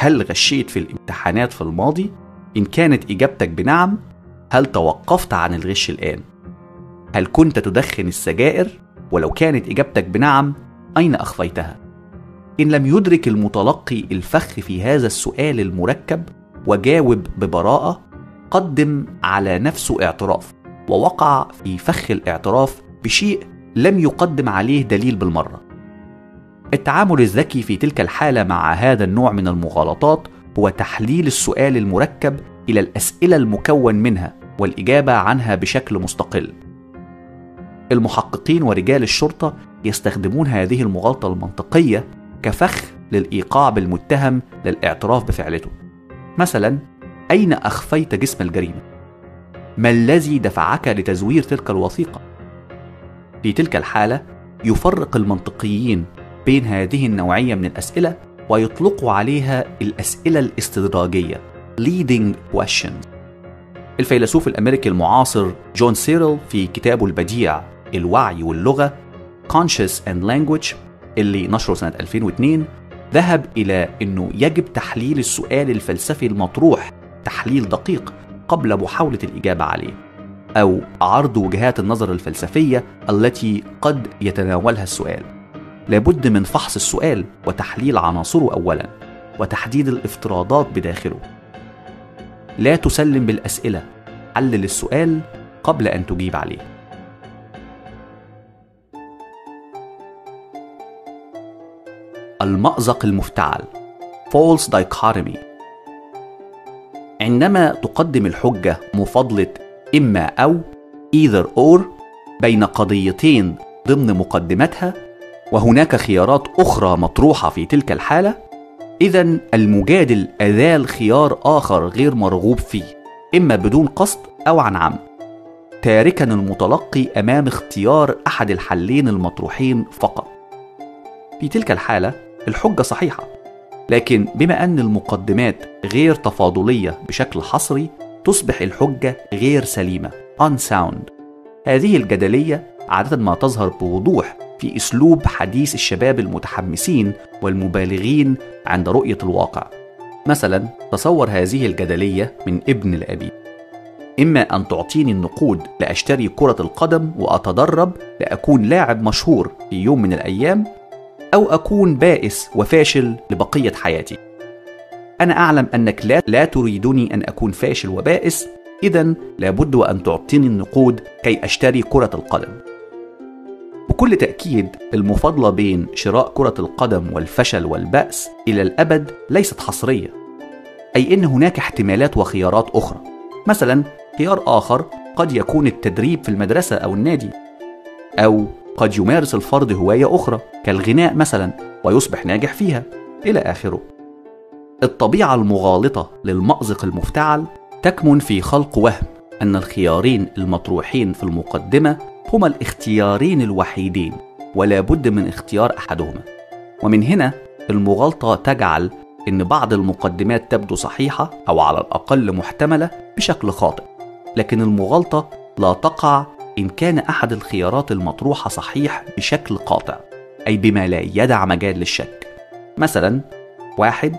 هل غشيت في الامتحانات في الماضي؟ إن كانت إجابتك بنعم هل توقفت عن الغش الآن؟ هل كنت تدخن السجائر؟ ولو كانت إجابتك بنعم أين أخفيتها؟ إن لم يدرك المتلقي الفخ في هذا السؤال المركب وجاوب ببراءة قدم على نفسه اعتراف ووقع في فخ الاعتراف بشيء لم يقدم عليه دليل بالمرة. التعامل الذكي في تلك الحالة مع هذا النوع من المغالطات هو تحليل السؤال المركب إلى الأسئلة المكون منها والإجابة عنها بشكل مستقل. المحققين ورجال الشرطة يستخدمون هذه المغالطة المنطقية كفخ للإيقاع بالمتهم للاعتراف بفعلته. مثلا أين أخفيت جسم الجريمة؟ ما الذي دفعك لتزوير تلك الوثيقة؟ في تلك الحالة يفرق المنطقيين بين هذه النوعية من الأسئلة ويطلقوا عليها الأسئلة الاستدراجية leading questions. الفيلسوف الأمريكي المعاصر جون سيرل في كتابه البديع الوعي واللغة Conscious and Language اللي نشره سنة 2002 ذهب إلى إنه يجب تحليل السؤال الفلسفي المطروح تحليل دقيق قبل محاولة الإجابة عليه أو عرض وجهات النظر الفلسفية التي قد يتناولها السؤال. لابد من فحص السؤال وتحليل عناصره اولا وتحديد الافتراضات بداخله. لا تسلم بالأسئلة حلل السؤال قبل أن تجيب عليه. المأزق المفتعل. False dichotomy. عندما تقدم الحجة مفاضلة إما أو either or بين قضيتين ضمن مقدمتها وهناك خيارات أخرى مطروحة في تلك الحالة إذا المجادل أذال خيار آخر غير مرغوب فيه إما بدون قصد أو عن عمد. تاركا المتلقي أمام اختيار أحد الحلين المطروحين فقط. في تلك الحالة الحجة صحيحة. لكن بما أن المقدمات غير تفاضلية بشكل حصري تصبح الحجة غير سليمة unsound. هذه الجدلية عادة ما تظهر بوضوح في أسلوب حديث الشباب المتحمسين والمبالغين عند رؤية الواقع. مثلا تصور هذه الجدلية من ابن لأبي إما أن تعطيني النقود لأشتري كرة القدم وأتدرب لأكون لاعب مشهور في يوم من الأيام أو أكون بائس وفاشل لبقية حياتي. أنا أعلم أنك لا, لا تريدني أن أكون فاشل وبائس، إذا لابد وأن تعطيني النقود كي أشتري كرة القدم. بكل تأكيد المفاضلة بين شراء كرة القدم والفشل والبأس إلى الأبد ليست حصرية، أي أن هناك احتمالات وخيارات أخرى. مثلا خيار آخر قد يكون التدريب في المدرسة أو النادي أو قد يمارس الفرد هواية أخرى كالغناء مثلا ويصبح ناجح فيها. إلى آخره. الطبيعة المغالطة للمأزق المفتعل تكمن في خلق وهم أن الخيارين المطروحين في المقدمة هما الاختيارين الوحيدين ولا بد من اختيار أحدهما. ومن هنا المغالطة تجعل إن بعض المقدمات تبدو صحيحة أو على الأقل محتملة بشكل خاطئ. لكن المغالطة لا تقع إن كان أحد الخيارات المطروحة صحيح بشكل قاطع أي بما لا يدع مجال للشك. مثلا واحد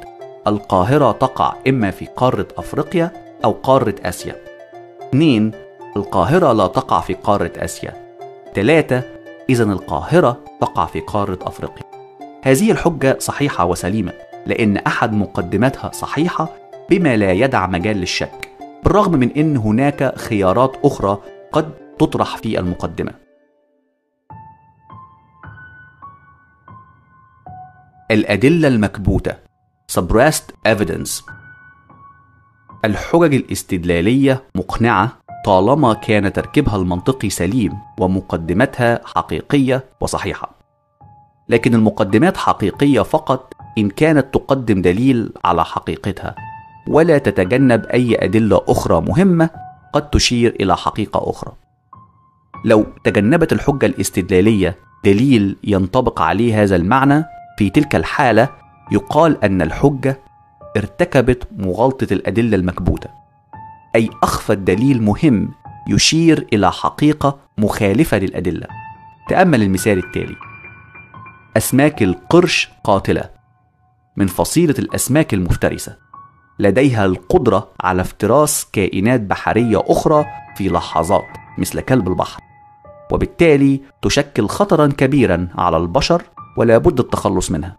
القاهرة تقع إما في قارة أفريقيا أو قارة آسيا. 2 القاهرة لا تقع في قارة آسيا. 3 إذا القاهرة تقع في قارة أفريقيا. هذه الحجة صحيحة وسليمة لأن أحد مقدماتها صحيحة بما لا يدع مجال للشك بالرغم من أن هناك خيارات أخرى قد تطرح في المقدمة. الأدلة المكبوتة. Suppressed Evidence. الحجج الاستدلالية مقنعة طالما كان تركيبها المنطقي سليم ومقدماتها حقيقية وصحيحة. لكن المقدمات حقيقية فقط إن كانت تقدم دليل على حقيقتها ولا تتجنب أي أدلة أخرى مهمة قد تشير إلى حقيقة أخرى. لو تجنبت الحجة الاستدلالية دليل ينطبق عليه هذا المعنى في تلك الحالة يقال أن الحجة ارتكبت مغالطة الأدلة المكبوتة أي أخفت دليل مهم يشير إلى حقيقة مخالفة للأدلة. تأمل المثال التالي. أسماك القرش قاتلة. من فصيلة الأسماك المفترسة. لديها القدرة على افتراس كائنات بحرية أخرى في لحظات مثل كلب البحر. وبالتالي تشكل خطرا كبيرا على البشر ولا بد التخلص منها.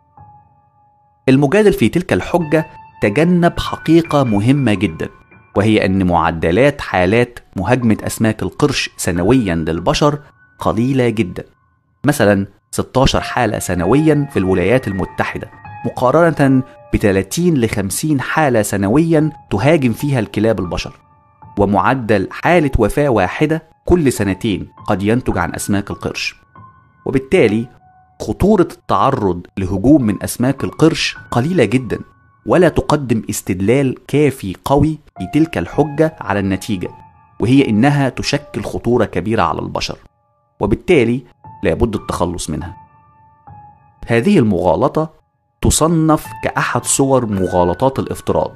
المجادل في تلك الحجة تجنب حقيقة مهمة جدا وهي أن معدلات حالات مهاجمة أسماك القرش سنويا للبشر قليلة جدا. مثلا 16 حالة سنويا في الولايات المتحدة مقارنة ب 30 ل 50 حالة سنويا تهاجم فيها الكلاب البشر. ومعدل حالة وفاة واحدة كل سنتين قد ينتج عن أسماك القرش. وبالتالي خطورة التعرض لهجوم من أسماك القرش قليلة جدا ولا تقدم استدلال كافي قوي في تلك الحجة على النتيجة وهي إنها تشكل خطورة كبيرة على البشر وبالتالي لابد التخلص منها. هذه المغالطة تصنف كأحد صور مغالطات الافتراض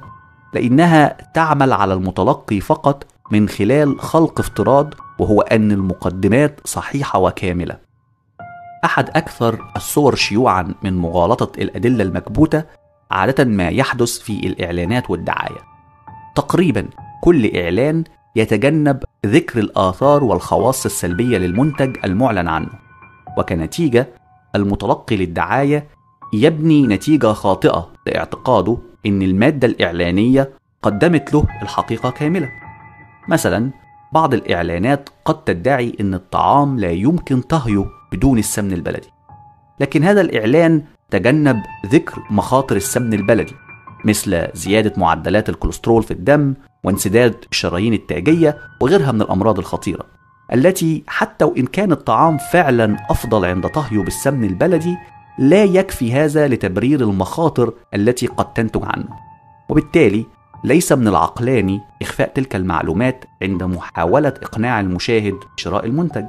لأنها تعمل على المتلقي فقط من خلال خلق افتراض وهو أن المقدمات صحيحة وكاملة. أحد أكثر الصور شيوعا من مغالطة الأدلة المكبوتة عادة ما يحدث في الإعلانات والدعاية. تقريبا كل إعلان يتجنب ذكر الآثار والخواص السلبية للمنتج المعلن عنه. وكنتيجة المتلقي للدعاية يبني نتيجة خاطئة لاعتقاده إن المادة الإعلانية قدمت له الحقيقة كاملة. مثلا بعض الإعلانات قد تدعي إن الطعام لا يمكن طهيه بدون السمن البلدي. لكن هذا الإعلان تجنب ذكر مخاطر السمن البلدي مثل زيادة معدلات الكوليسترول في الدم وانسداد الشرايين التاجية وغيرها من الأمراض الخطيرة التي حتى وإن كان الطعام فعلا أفضل عند طهيه بالسمن البلدي لا يكفي هذا لتبرير المخاطر التي قد تنتج عنه. وبالتالي ليس من العقلاني إخفاء تلك المعلومات عند محاولة إقناع المشاهد بشراء المنتج.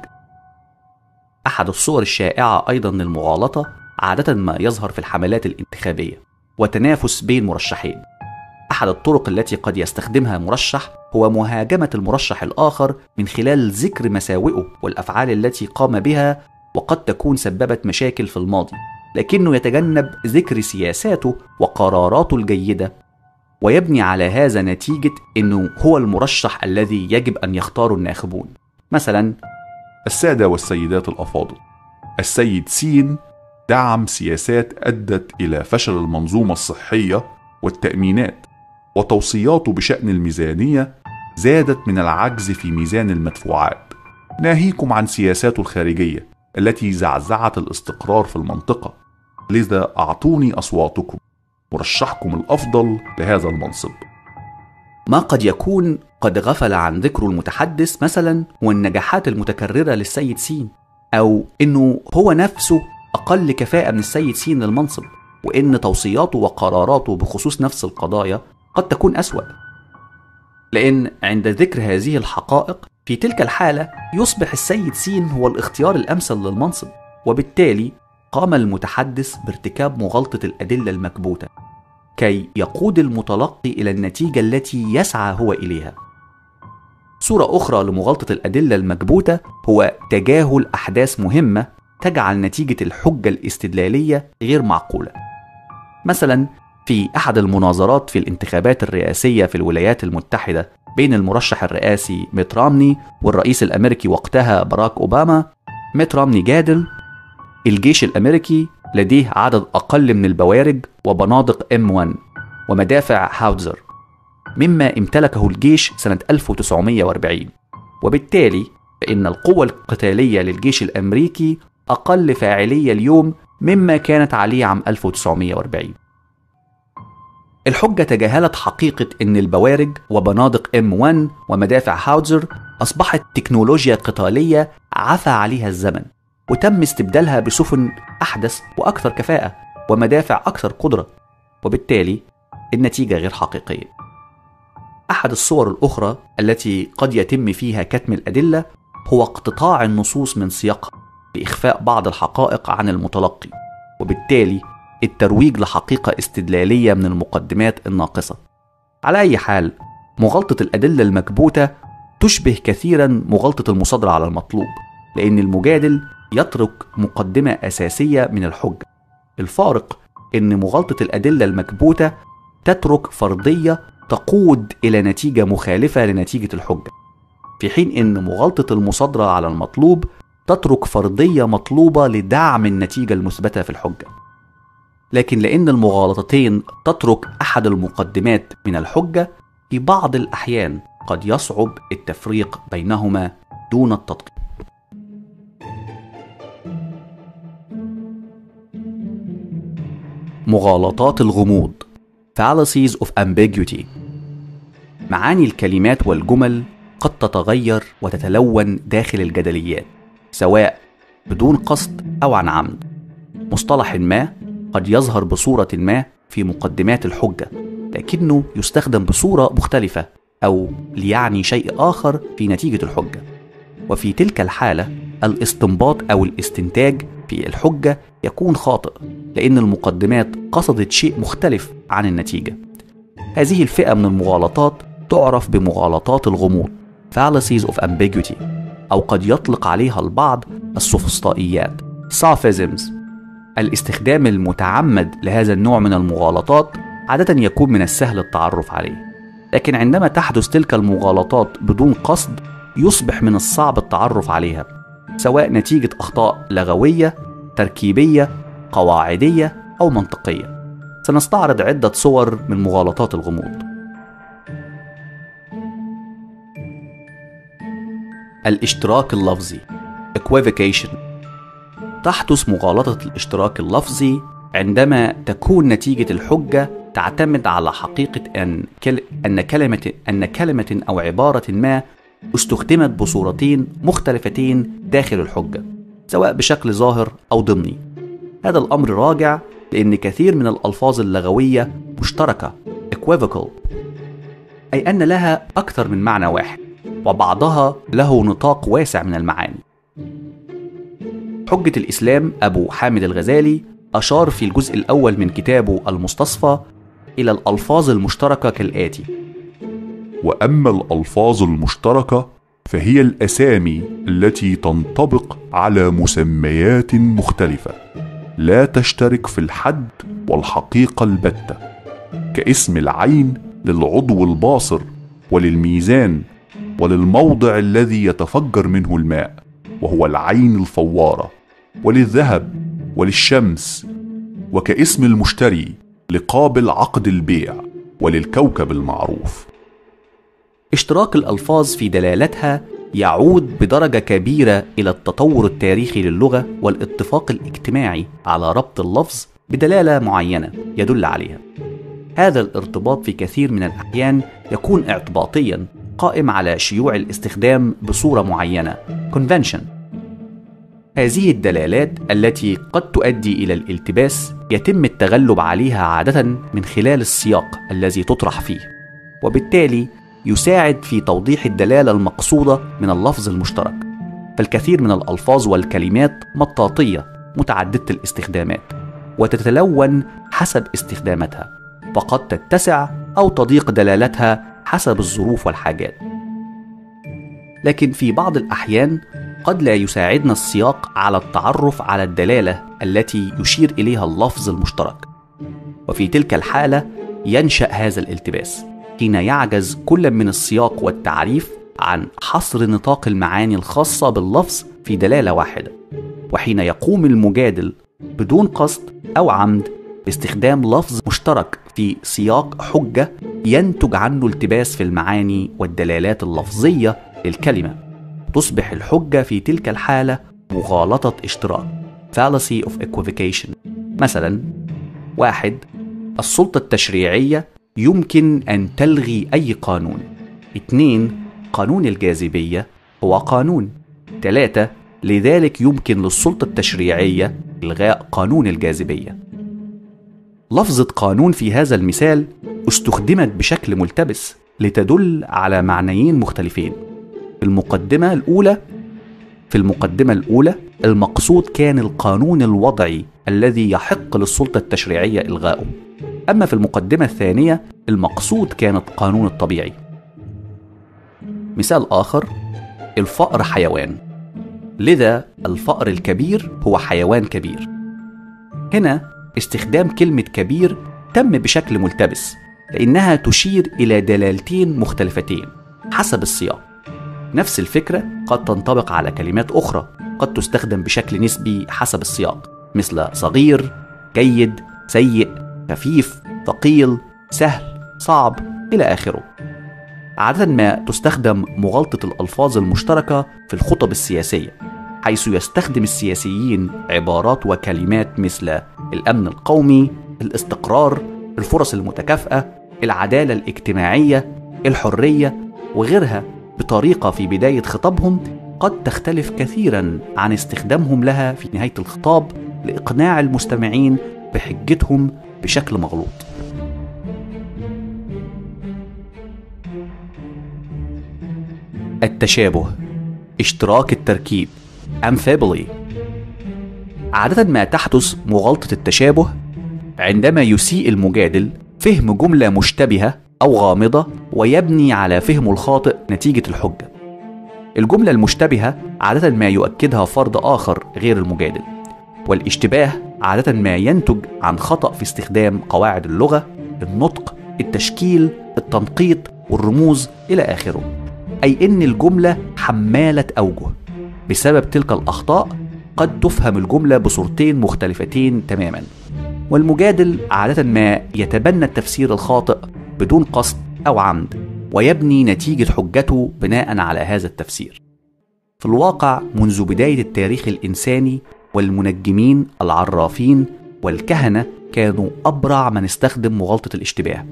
أحد الصور الشائعة أيضا للمغالطة عادة ما يظهر في الحملات الانتخابية وتنافس بين مرشحين. أحد الطرق التي قد يستخدمها مرشح هو مهاجمة المرشح الآخر من خلال ذكر مساوئه والأفعال التي قام بها وقد تكون سببت مشاكل في الماضي لكنه يتجنب ذكر سياساته وقراراته الجيدة ويبني على هذا نتيجة أنه هو المرشح الذي يجب أن يختاره الناخبون. مثلا السادة والسيدات الأفاضل. السيد سين دعم سياسات أدت إلى فشل المنظومة الصحية والتأمينات وتوصياته بشأن الميزانية زادت من العجز في ميزان المدفوعات. ناهيكم عن سياساته الخارجية التي زعزعت الاستقرار في المنطقة. لذا أعطوني أصواتكم. مرشحكم الأفضل لهذا المنصب. ما قد يكون قد غفل عن ذكر المتحدث مثلا والنجاحات المتكررة للسيد سين أو إنه هو نفسه أقل كفاءة من السيد سين للمنصب وإن توصياته وقراراته بخصوص نفس القضايا قد تكون أسوأ. لأن عند ذكر هذه الحقائق في تلك الحالة يصبح السيد سين هو الاختيار الأمثل للمنصب وبالتالي قام المتحدث بارتكاب مغالطة الأدلة المكبوتة كي يقود المتلقي إلى النتيجة التي يسعى هو إليها صورة أخرى لمغالطة الأدلة المكبوتة هو تجاهل أحداث مهمة تجعل نتيجة الحجة الاستدلالية غير معقولة. مثلا في أحد المناظرات في الانتخابات الرئاسية في الولايات المتحدة بين المرشح الرئاسي ميت رامني والرئيس الأمريكي وقتها باراك أوباما ميت رامني جادل الجيش الأمريكي لديه عدد أقل من البوارج وبنادق M1 ومدافع هاوتزر مما امتلكه الجيش سنة 1940 وبالتالي فإن القوة القتالية للجيش الأمريكي أقل فاعلية اليوم مما كانت عليه عام 1940 الحجة تجاهلت حقيقة أن البوارج وبنادق M1 ومدافع هاوتزر أصبحت تكنولوجيا قتالية عفى عليها الزمن. وتم استبدالها بسفن أحدث وأكثر كفاءة ومدافع أكثر قدرة وبالتالي النتيجة غير حقيقية. أحد الصور الأخرى التي قد يتم فيها كتم الأدلة هو اقتطاع النصوص من سياقها بإخفاء بعض الحقائق عن المتلقي وبالتالي الترويج لحقيقة استدلالية من المقدمات الناقصة. على أي حال مغالطة الأدلة المكبوتة تشبه كثيرا مغالطة المصادرة على المطلوب لأن المجادل يترك مقدمة أساسية من الحجة. الفارق أن مغالطة الأدلة المكبوتة تترك فرضية تقود إلى نتيجة مخالفة لنتيجة الحجة. في حين أن مغالطة المصادرة على المطلوب تترك فرضية مطلوبة لدعم النتيجة المثبتة في الحجة. لكن لأن المغالطتين تترك أحد المقدمات من الحجة في بعض الأحيان قد يصعب التفريق بينهما دون التدقيق. مغالطات الغموض. Fallacies of ambiguity. معاني الكلمات والجمل قد تتغير وتتلون داخل الجدليات سواء بدون قصد أو عن عمد. مصطلح ما قد يظهر بصورة ما في مقدمات الحجة لكنه يستخدم بصورة مختلفة أو ليعني شيء آخر في نتيجة الحجة. وفي تلك الحالة الإستنباط أو الاستنتاج في الحجة يكون خاطئ لأن المقدمات قصدت شيء مختلف عن النتيجة. هذه الفئة من المغالطات تعرف بمغالطات الغموض fallacies of ambiguity أو قد يطلق عليها البعض السوفسطائيات sophisms. الاستخدام المتعمد لهذا النوع من المغالطات عادة يكون من السهل التعرف عليه. لكن عندما تحدث تلك المغالطات بدون قصد يصبح من الصعب التعرف عليها. سواء نتيجة أخطاء لغوية تركيبية قواعدية أو منطقية. سنستعرض عدة صور من مغالطات الغموض. الاشتراك اللفظي equivocation. تحدث مغالطة الاشتراك اللفظي عندما تكون نتيجة الحجة تعتمد على حقيقة أن كل... أن كلمة أن كلمة أو عبارة ما استخدمت بصورتين مختلفتين داخل الحجة سواء بشكل ظاهر أو ضمني. هذا الأمر راجع لأن كثير من الألفاظ اللغوية مشتركة equivocal أي أن لها أكثر من معنى واحد وبعضها له نطاق واسع من المعاني. حجة الإسلام أبو حامد الغزالي أشار في الجزء الأول من كتابه المستصفى إلى الألفاظ المشتركة كالآتي. وأما الألفاظ المشتركة فهي الأسامي التي تنطبق على مسميات مختلفة. لا تشترك في الحد والحقيقة البتة. كاسم العين للعضو الباصر وللميزان وللموضع الذي يتفجر منه الماء وهو العين الفوارة وللذهب وللشمس. وكاسم المشتري لقابل عقد البيع وللكوكب المعروف. اشتراك الألفاظ في دلالتها يعود بدرجة كبيرة إلى التطور التاريخي للغة والاتفاق الاجتماعي على ربط اللفظ بدلالة معينة يدل عليها. هذا الارتباط في كثير من الأحيان يكون اعتباطيا قائم على شيوع الاستخدام بصورة معينة convention هذه الدلالات التي قد تؤدي إلى الالتباس يتم التغلب عليها عادة من خلال السياق الذي تطرح فيه وبالتالي يساعد في توضيح الدلالة المقصودة من اللفظ المشترك فالكثير من الألفاظ والكلمات مطاطية متعددة الاستخدامات وتتلون حسب استخداماتها فقد تتسع أو تضيق دلالتها حسب الظروف والحاجات. لكن في بعض الأحيان قد لا يساعدنا السياق على التعرف على الدلالة التي يشير إليها اللفظ المشترك وفي تلك الحالة ينشأ هذا الالتباس. حين يعجز كل من السياق والتعريف عن حصر نطاق المعاني الخاصة باللفظ في دلالة واحدة وحين يقوم المجادل بدون قصد أو عمد باستخدام لفظ مشترك في سياق حجة ينتج عنه التباس في المعاني والدلالات اللفظية للكلمة. تصبح الحجة في تلك الحالة مغالطة اشتراك fallacy of equivocation. مثلا واحد السلطة التشريعية يمكن أن تلغي أي قانون. اثنين قانون الجاذبية هو قانون. ثلاثة لذلك يمكن للسلطة التشريعية إلغاء قانون الجاذبية. لفظة قانون في هذا المثال استخدمت بشكل ملتبس لتدل على معنيين مختلفين. في المقدمة الأولى في المقدمة الأولى المقصود كان القانون الوضعي الذي يحق للسلطة التشريعية إلغاؤه. أما في المقدمة الثانية المقصود كان القانون الطبيعي. مثال آخر الفأر حيوان. لذا الفأر الكبير هو حيوان كبير. هنا استخدام كلمة كبير تم بشكل ملتبس لأنها تشير إلى دلالتين مختلفتين حسب السياق. نفس الفكرة قد تنطبق على كلمات أخرى قد تستخدم بشكل نسبي حسب السياق. مثل صغير جيد سيء خفيف ثقيل سهل صعب إلى آخره. عادة ما تستخدم مغالطة الألفاظ المشتركة في الخطب السياسية حيث يستخدم السياسيين عبارات وكلمات مثل الأمن القومي الاستقرار الفرص المتكافئة العدالة الاجتماعية الحرية وغيرها بطريقة في بداية خطابهم قد تختلف كثيرا عن استخدامهم لها في نهاية الخطاب لإقناع المستمعين بحجتهم بشكل مغلوط. التشابه اشتراك التركيب أمفابلي عادة ما تحدث مغالطة التشابه عندما يسيء المجادل فهم جملة مشتبهة أو غامضة ويبني على فهمه الخاطئ نتيجة الحجة. الجملة المشتبهة عادة ما يؤكدها فرد آخر غير المجادل. والاشتباه عادة ما ينتج عن خطأ في استخدام قواعد اللغة النطق التشكيل التنقيط والرموز إلى آخره. أي إن الجملة حمالة أوجه. بسبب تلك الأخطاء قد تفهم الجملة بصورتين مختلفتين تماما. والمجادل عادة ما يتبنى التفسير الخاطئ بدون قصد أو عمد ويبني نتيجة حجته بناء على هذا التفسير. في الواقع منذ بداية التاريخ الإنساني والمنجمين العرافين والكهنة كانوا أبرع من استخدم مغالطة الاشتباه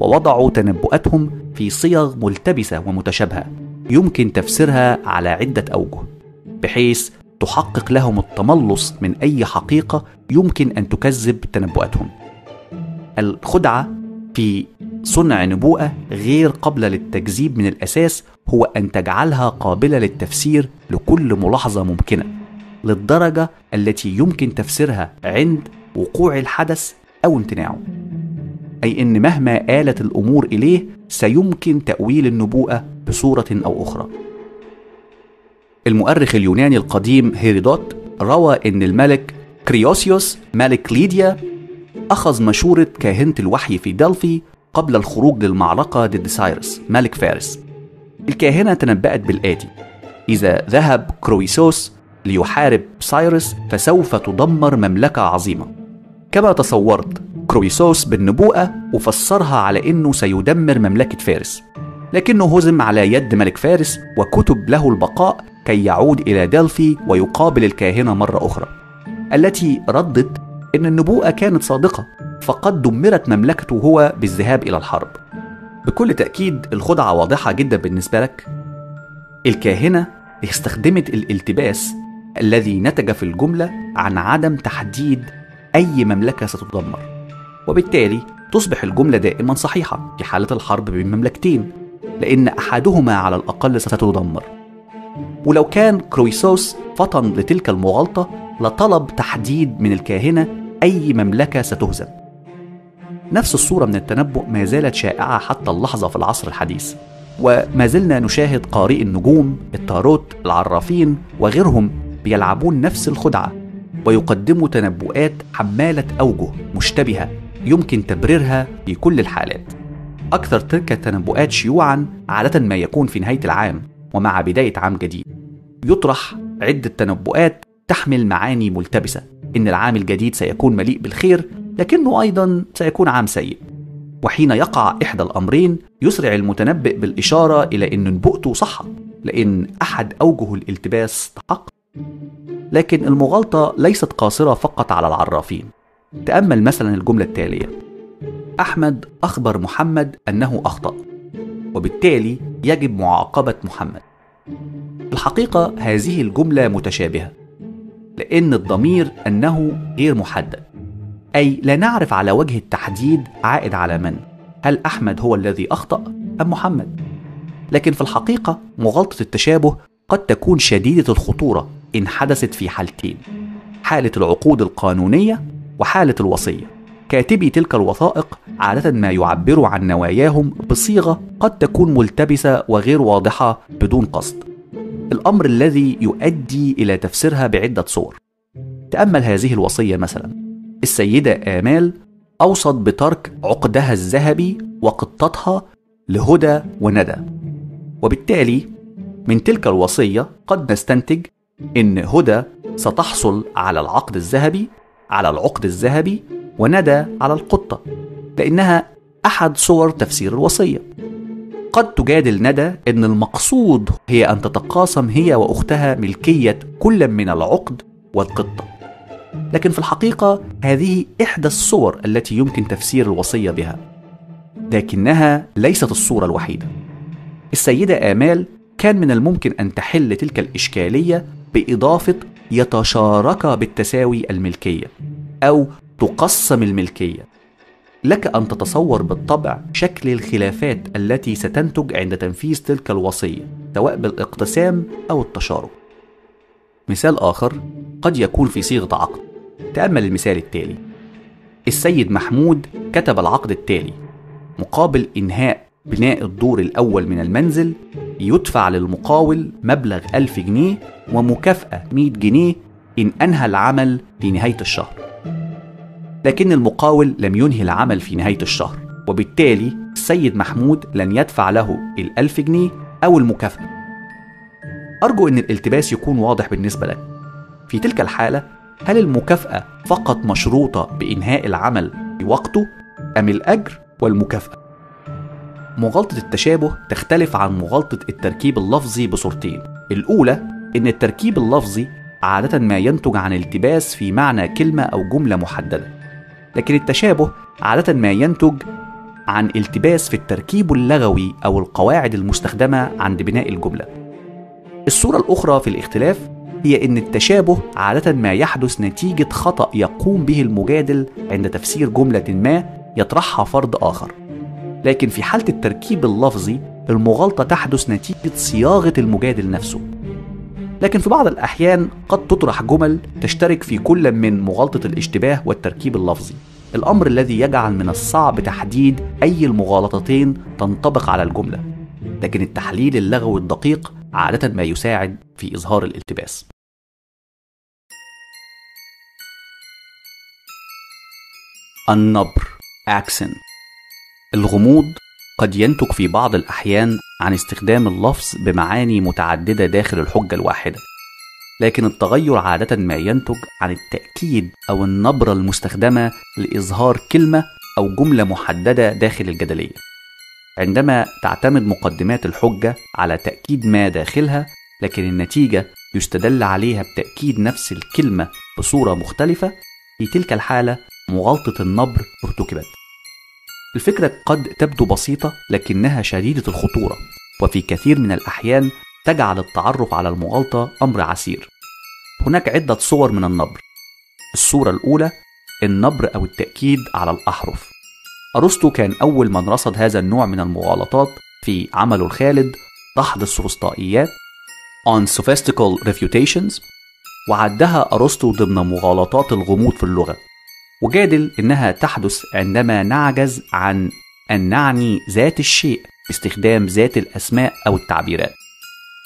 ووضعوا تنبؤاتهم في صيغ ملتبسة ومتشابهة يمكن تفسيرها على عدة أوجه بحيث تحقق لهم التملص من أي حقيقة يمكن أن تكذب تنبؤاتهم. الخدعة في صنع نبوءة غير قابلة للتكذيب من الأساس هو أن تجعلها قابلة للتفسير لكل ملاحظة ممكنة. للدرجة التي يمكن تفسيرها عند وقوع الحدث أو امتناعه. أي أن مهما آلت الأمور إليه سيمكن تأويل النبوءة بصورة أو أخرى. المؤرخ اليوناني القديم هيرودوت روى أن الملك كريوسيوس ملك ليديا أخذ مشورة كاهنة الوحي في دلفي قبل الخروج للمعركة ضد سايرس ملك فارس. الكاهنة تنبأت بالآتي إذا ذهب كرويسوس ليحارب سايرس فسوف تدمر مملكة عظيمة. كما تصورت كرويسوس بالنبوءة وفسرها على أنه سيدمر مملكة فارس. لكنه هزم على يد ملك فارس وكتب له البقاء كي يعود إلى دلفي ويقابل الكاهنة مرة أخرى. التي ردت أن النبوءة كانت صادقة فقد دمرت مملكته هو بالذهاب إلى الحرب. بكل تأكيد الخدعة واضحة جدا بالنسبة لك. الكاهنة استخدمت الالتباس الذي نتج في الجملة عن عدم تحديد أي مملكة ستدمر وبالتالي تصبح الجملة دائما صحيحة في حالة الحرب بين مملكتين لأن أحدهما على الأقل ستدمر ولو كان كرويسوس فطن لتلك المغالطة لطلب تحديد من الكاهنة أي مملكة ستهزم. نفس الصورة من التنبؤ ما زالت شائعة حتى اللحظة في العصر الحديث. وما زلنا نشاهد قارئ النجوم التاروت العرافين وغيرهم بيلعبون نفس الخدعة ويقدموا تنبؤات حمالة أوجه مشتبهة يمكن تبريرها في كل الحالات. أكثر تلك التنبؤات شيوعا عادة ما يكون في نهاية العام ومع بداية عام جديد. يطرح عدة تنبؤات تحمل معاني ملتبسة إن العام الجديد سيكون مليء بالخير لكنه أيضا سيكون عام سيء. وحين يقع إحدى الأمرين يسرع المتنبئ بالإشارة إلى أن نبؤته صح لأن أحد أوجه الالتباس تحقق لكن المغالطة ليست قاصرة فقط على العرافين. تأمل مثلا الجملة التالية. أحمد أخبر محمد أنه أخطأ وبالتالي يجب معاقبة محمد. في الحقيقة هذه الجملة متشابهة لأن الضمير أنه غير محدد. أي لا نعرف على وجه التحديد عائد على من هل أحمد هو الذي أخطأ أم محمد؟ لكن في الحقيقة مغالطة التشابه قد تكون شديدة الخطورة. إن حدثت في حالتين حالة العقود القانونية وحالة الوصية. كاتبي تلك الوثائق عادة ما يعبروا عن نواياهم بصيغة قد تكون ملتبسة وغير واضحة بدون قصد. الأمر الذي يؤدي إلى تفسيرها بعدة صور. تأمل هذه الوصية مثلا. السيدة آمال أوصت بترك عقدها الذهبي وقطتها لهدى وندى. وبالتالي من تلك الوصية قد نستنتج إن هدى ستحصل على العقد الذهبي على العقد الذهبي وندى على القطة لأنها أحد صور تفسير الوصية. قد تجادل ندى أن المقصود هي أن تتقاسم هي وأختها ملكية كل من العقد والقطة. لكن في الحقيقة هذه إحدى الصور التي يمكن تفسير الوصية بها. لكنها ليست الصورة الوحيدة. السيدة آمال كان من الممكن أن تحل تلك الإشكالية بإضافة يتشارك بالتساوي الملكية أو تقسم الملكية. لك أن تتصور بالطبع شكل الخلافات التي ستنتج عند تنفيذ تلك الوصية سواء بالإقتسام أو التشارك. مثال آخر قد يكون في صيغة عقد. تأمل المثال التالي. السيد محمود كتب العقد التالي مقابل إنهاء بناء الدور الأول من المنزل يدفع للمقاول مبلغ ألف جنيه ومكافأة 100 جنيه إن أنهى العمل في نهاية الشهر. لكن المقاول لم ينهي العمل في نهاية الشهر وبالتالي السيد محمود لن يدفع له الألف جنيه أو المكافأة. أرجو أن الالتباس يكون واضح بالنسبة لك. في تلك الحالة هل المكافأة فقط مشروطة بإنهاء العمل في وقته أم الأجر والمكافأة؟ مغالطة التشابه تختلف عن مغالطة التركيب اللفظي بصورتين. الأولى إن التركيب اللفظي عادة ما ينتج عن التباس في معنى كلمة أو جملة محددة. لكن التشابه عادة ما ينتج عن التباس في التركيب اللغوي أو القواعد المستخدمة عند بناء الجملة. الصورة الأخرى في الاختلاف هي أن التشابه عادة ما يحدث نتيجة خطأ يقوم به المجادل عند تفسير جملة ما يطرحها فرد آخر. لكن في حالة التركيب اللفظي المغالطة تحدث نتيجة صياغة المجادل نفسه. لكن في بعض الأحيان قد تطرح جمل تشترك في كل من مغالطة الاشتباه والتركيب اللفظي. الأمر الذي يجعل من الصعب تحديد أي المغالطتين تنطبق على الجملة. لكن التحليل اللغوي الدقيق عادة ما يساعد في إظهار الالتباس. النبر accent. الغموض قد ينتج في بعض الأحيان عن استخدام اللفظ بمعاني متعددة داخل الحجة الواحدة لكن التغير عادة ما ينتج عن التأكيد أو النبرة المستخدمة لإظهار كلمة أو جملة محددة داخل الجدلية. عندما تعتمد مقدمات الحجة على تأكيد ما داخلها لكن النتيجة يستدل عليها بتأكيد نفس الكلمة بصورة مختلفة في تلك الحالة مغالطة النبر ارتكبت. الفكرة قد تبدو بسيطة لكنها شديدة الخطورة وفي كثير من الأحيان تجعل التعرف على المغالطة أمر عسير. هناك عدة صور من النبر. الصورة الأولى النبر أو التأكيد على الأحرف. أرسطو كان أول من رصد هذا النوع من المغالطات في عمله الخالد دحض السرسطائيات On Sophistical Refutations وعدها أرسطو ضمن مغالطات الغموض في اللغة. وجادل إنها تحدث عندما نعجز عن أن نعني ذات الشيء باستخدام ذات الأسماء أو التعبيرات.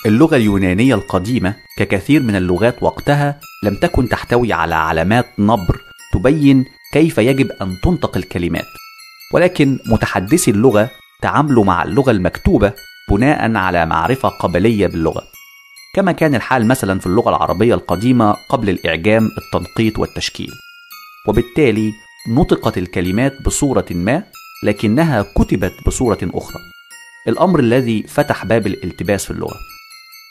اللغة اليونانية القديمة ككثير من اللغات وقتها لم تكن تحتوي على علامات نبر تبين كيف يجب أن تنطق الكلمات. ولكن متحدثي اللغة تعاملوا مع اللغة المكتوبة بناء على معرفة قبلية باللغة. كما كان الحال مثلا في اللغة العربية القديمة قبل الإعجام التنقيط والتشكيل. وبالتالي نطقت الكلمات بصورة ما لكنها كتبت بصورة أخرى. الأمر الذي فتح باب الالتباس في اللغة.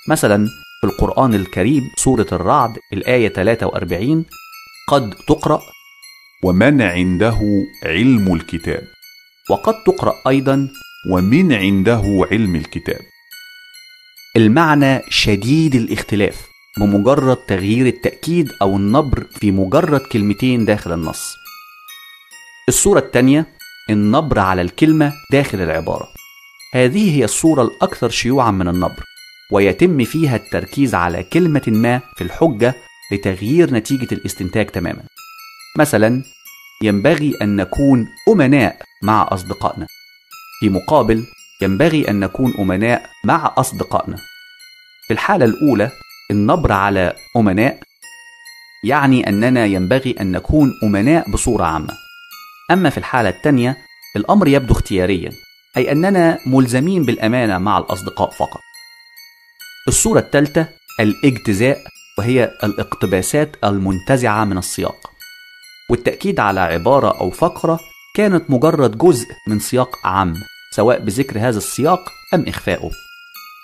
مثلا في القرآن الكريم سورة الرعد الآية 43 قد تقرأ ومن عنده علم الكتاب. وقد تقرأ أيضا ومن عنده علم الكتاب. المعنى شديد الاختلاف. بمجرد تغيير التأكيد أو النبر في مجرد كلمتين داخل النص. الصورة الثانية النبر على الكلمة داخل العبارة. هذه هي الصورة الأكثر شيوعا من النبر ويتم فيها التركيز على كلمة ما في الحجة لتغيير نتيجة الاستنتاج تماما. مثلا ينبغي أن نكون أمناء مع أصدقائنا. في مقابل ينبغي أن نكون أمناء مع أصدقائنا. في الحالة الأولى النبر على أمناء يعني أننا ينبغي أن نكون أمناء بصورة عامة. أما في الحالة الثانية الأمر يبدو اختياريا أي أننا ملزمين بالأمانة مع الأصدقاء فقط. الصورة الثالثة الاجتزاء وهي الاقتباسات المنتزعة من السياق. والتأكيد على عبارة أو فقرة كانت مجرد جزء من سياق عام سواء بذكر هذا السياق أم إخفائه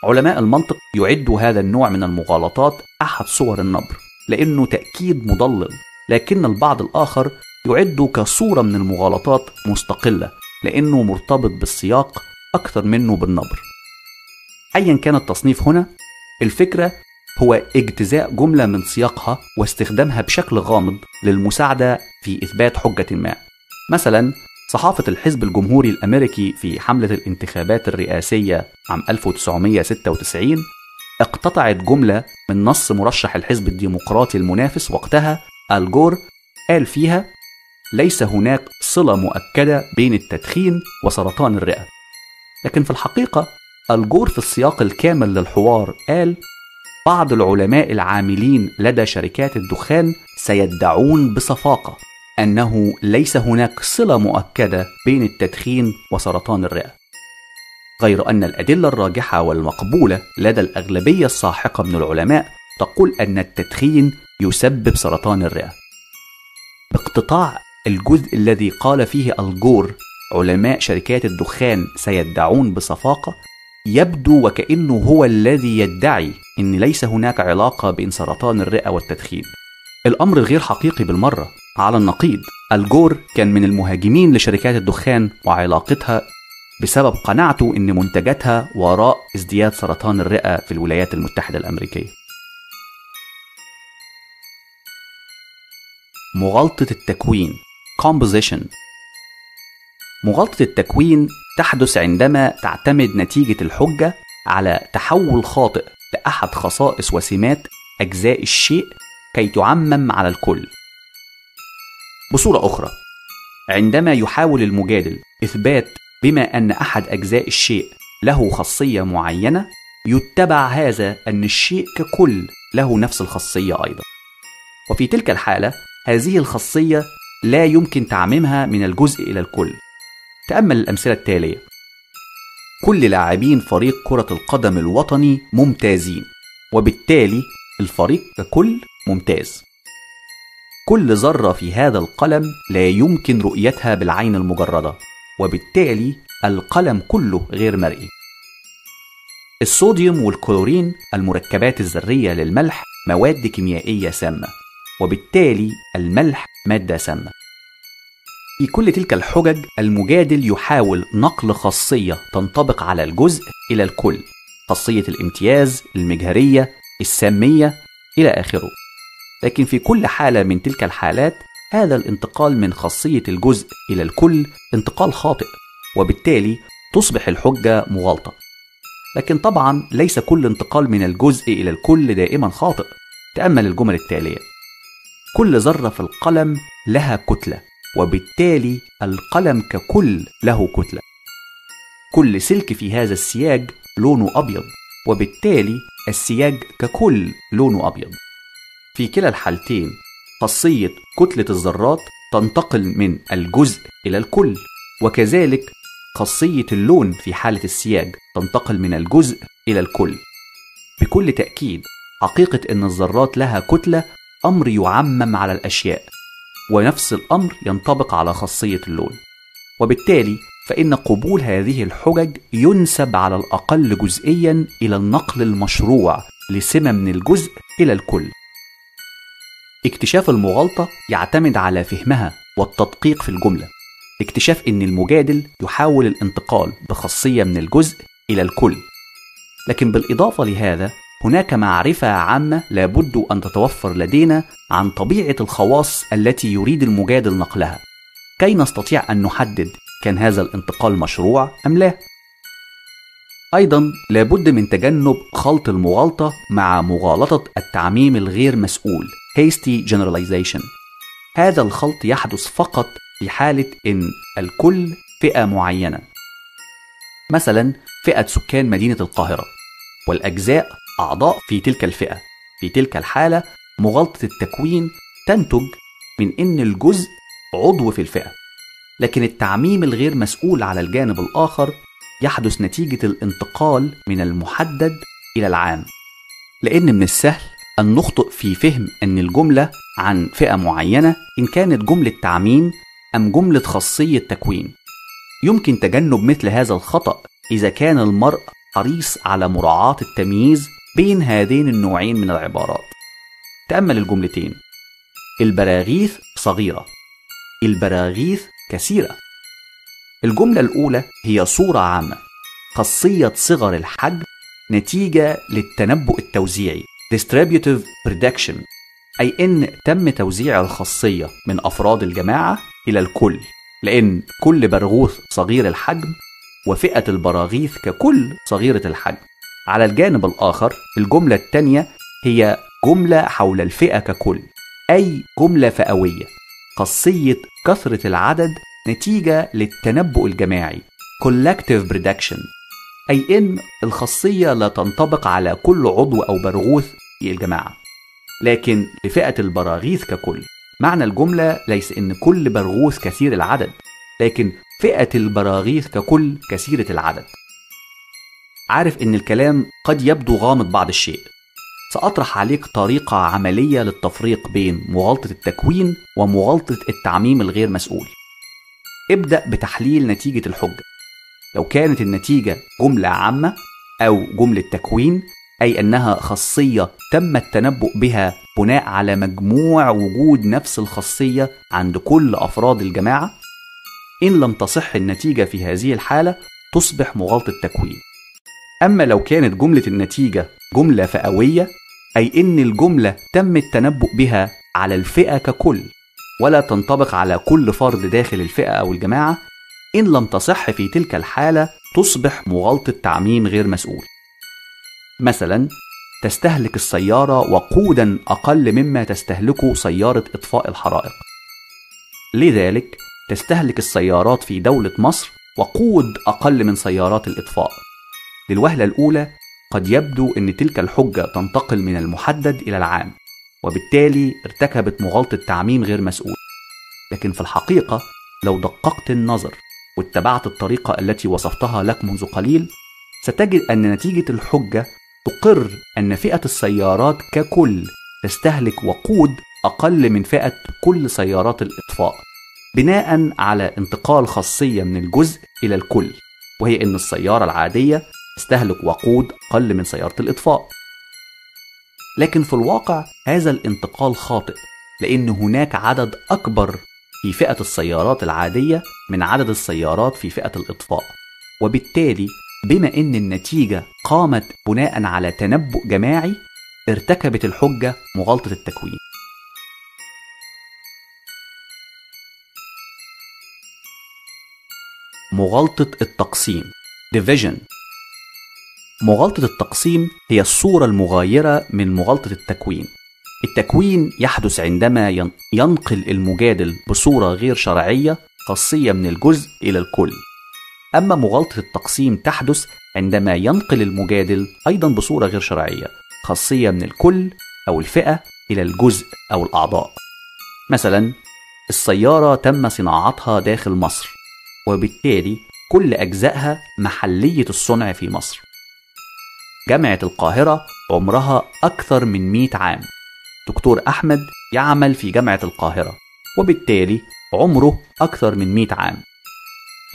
علماء المنطق يعدوا هذا النوع من المغالطات أحد صور النبر لأنه تأكيد مضلل لكن البعض الآخر يعده كصورة من المغالطات مستقلة لأنه مرتبط بالسياق أكثر منه بالنبر. أيا كان التصنيف هنا الفكرة هو اجتزاء جملة من سياقها واستخدامها بشكل غامض للمساعدة في إثبات حجة ما. مثلا صحافة الحزب الجمهوري الأمريكي في حملة الانتخابات الرئاسية عام 1996 اقتطعت جملة من نص مرشح الحزب الديمقراطي المنافس وقتها الجور قال فيها ليس هناك صلة مؤكدة بين التدخين وسرطان الرئة لكن في الحقيقة الجور في السياق الكامل للحوار قال بعض العلماء العاملين لدى شركات الدخان سيدعون بصفاقة أنه ليس هناك صلة مؤكدة بين التدخين وسرطان الرئة. غير أن الأدلة الراجحة والمقبولة لدى الأغلبية الساحقة من العلماء تقول أن التدخين يسبب سرطان الرئة. باقتطاع الجزء الذي قال فيه الجور علماء شركات الدخان سيدعون بصفاقة يبدو وكأنه هو الذي يدعي أن ليس هناك علاقة بين سرطان الرئة والتدخين. الأمر غير حقيقي بالمرة على النقيض. الجور كان من المهاجمين لشركات الدخان وعلاقتها بسبب قناعته إن منتجاتها وراء ازدياد سرطان الرئة في الولايات المتحدة الأمريكية. مغالطة التكوين. Composition. مغالطة التكوين تحدث عندما تعتمد نتيجة الحجة على تحول خاطئ لأحد خصائص وسمات أجزاء الشيء كي تعمم على الكل. بصورة أخرى. عندما يحاول المجادل إثبات بما أن أحد أجزاء الشيء له خاصية معينة يتبع هذا أن الشيء ككل له نفس الخاصية أيضا. وفي تلك الحالة هذه الخاصية لا يمكن تعميمها من الجزء إلى الكل. تأمل الأمثلة التالية. كل لاعبين فريق كرة القدم الوطني ممتازين وبالتالي الفريق ككل ممتاز. كل ذرة في هذا القلم لا يمكن رؤيتها بالعين المجردة وبالتالي القلم كله غير مرئي. الصوديوم والكلورين المركبات الذرية للملح مواد كيميائية سامة وبالتالي الملح مادة سامة. في كل تلك الحجج المجادل يحاول نقل خاصية تنطبق على الجزء إلى الكل خاصية الامتياز، المجهرية، السامية إلى آخره. لكن في كل حالة من تلك الحالات هذا الانتقال من خاصية الجزء إلى الكل انتقال خاطئ وبالتالي تصبح الحجة مغالطة. لكن طبعا ليس كل انتقال من الجزء إلى الكل دائما خاطئ تأمل الجمل التالية. كل ذرة في القلم لها كتلة وبالتالي القلم ككل له كتلة. كل سلك في هذا السياج لونه أبيض وبالتالي السياج ككل لونه أبيض. في كلا الحالتين خاصية كتلة الذرات تنتقل من الجزء إلى الكل وكذلك خاصية اللون في حالة السياج تنتقل من الجزء إلى الكل. بكل تأكيد حقيقة أن الذرات لها كتلة أمر يعمم على الأشياء ونفس الأمر ينطبق على خاصية اللون. وبالتالي فإن قبول هذه الحجج ينسب على الأقل جزئيا إلى النقل المشروع لسمة من الجزء إلى الكل. اكتشاف المغالطة يعتمد على فهمها والتدقيق في الجملة. اكتشاف إن المجادل يحاول الانتقال بخاصية من الجزء إلى الكل. لكن بالإضافة لهذا هناك معرفة عامة لابد أن تتوفر لدينا عن طبيعة الخواص التي يريد المجادل نقلها. كي نستطيع أن نحدد كان هذا الانتقال مشروع أم لا. أيضا لابد من تجنب خلط المغالطة مع مغالطة التعميم الغير مسؤول. Hasty generalization. هذا الخلط يحدث فقط في حالة إن الكل فئة معينة. مثلا فئة سكان مدينة القاهرة. والأجزاء أعضاء في تلك الفئة. في تلك الحالة مغالطة التكوين تنتج من إن الجزء عضو في الفئة. لكن التعميم الغير مسؤول على الجانب الآخر يحدث نتيجة الانتقال من المحدد إلى العام. لأن من السهل أن نخطئ في فهم أن الجملة عن فئة معينة إن كانت جملة تعميم أم جملة خاصية تكوين. يمكن تجنب مثل هذا الخطأ إذا كان المرء حريص على مراعاة التمييز بين هذين النوعين من العبارات. تأمل الجملتين. البراغيث صغيرة. البراغيث كثيرة. الجملة الأولى هي صورة عامة خاصية صغر الحجم نتيجة للتنبؤ التوزيعي. Distributive prediction أي إن تم توزيع الخاصية من أفراد الجماعة إلى الكل لأن كل برغوث صغير الحجم وفئة البراغيث ككل صغيرة الحجم. على الجانب الآخر الجملة الثانية هي جملة حول الفئة ككل أي جملة فئوية خاصية كثرة العدد نتيجة للتنبؤ الجماعي. Collective prediction أي إن الخاصية لا تنطبق على كل عضو أو برغوث في الجماعة لكن لفئة البراغيث ككل. معنى الجملة ليس إن كل برغوث كثير العدد لكن فئة البراغيث ككل كثيرة العدد. عارف إن الكلام قد يبدو غامض بعض الشيء. سأطرح عليك طريقة عملية للتفريق بين مغالطة التكوين ومغالطة التعميم الغير مسؤول. ابدأ بتحليل نتيجة الحجة. لو كانت النتيجة جملة عامة أو جملة تكوين أي أنها خاصية تم التنبؤ بها بناء على مجموع وجود نفس الخاصية عند كل أفراد الجماعة إن لم تصح النتيجة في هذه الحالة تصبح مغالطة تكوين. أما لو كانت جملة النتيجة جملة فئوية أي إن الجملة تم التنبؤ بها على الفئة ككل ولا تنطبق على كل فرد داخل الفئة أو الجماعة إن لم تصح في تلك الحالة تصبح مغالطة تعميم غير مسؤول. مثلا تستهلك السيارة وقودا أقل مما تستهلكه سيارة إطفاء الحرائق. لذلك تستهلك السيارات في دولة مصر وقود أقل من سيارات الإطفاء. للوهلة الأولى قد يبدو أن تلك الحجة تنتقل من المحدد إلى العام وبالتالي ارتكبت مغالطة تعميم غير مسؤول. لكن في الحقيقة لو دققت النظر واتبعت الطريقة التي وصفتها لك منذ قليل ستجد أن نتيجة الحجة تقر أن فئة السيارات ككل تستهلك وقود أقل من فئة كل سيارات الإطفاء بناء على انتقال خاصية من الجزء إلى الكل وهي أن السيارة العادية تستهلك وقود أقل من سيارة الإطفاء. لكن في الواقع هذا الانتقال خاطئ لأن هناك عدد أكبر في فئة السيارات العادية من عدد السيارات في فئة الإطفاء. وبالتالي بما أن النتيجة قامت بناء على تنبؤ جماعي ارتكبت الحجة مغالطة التكوين. مغالطة التقسيم. Division. مغالطة التقسيم هي الصورة المغايرة من مغالطة التكوين. التكوين يحدث عندما ينقل المجادل بصورة غير شرعية خاصية من الجزء إلى الكل. أما مغالطة التقسيم تحدث عندما ينقل المجادل أيضا بصورة غير شرعية خاصية من الكل أو الفئة إلى الجزء أو الأعضاء. مثلا السيارة تم صناعتها داخل مصر وبالتالي كل أجزائها محلية الصنع في مصر. جامعة القاهرة عمرها أكثر من 100 عام. دكتور أحمد يعمل في جامعة القاهرة وبالتالي عمره أكثر من 100 عام.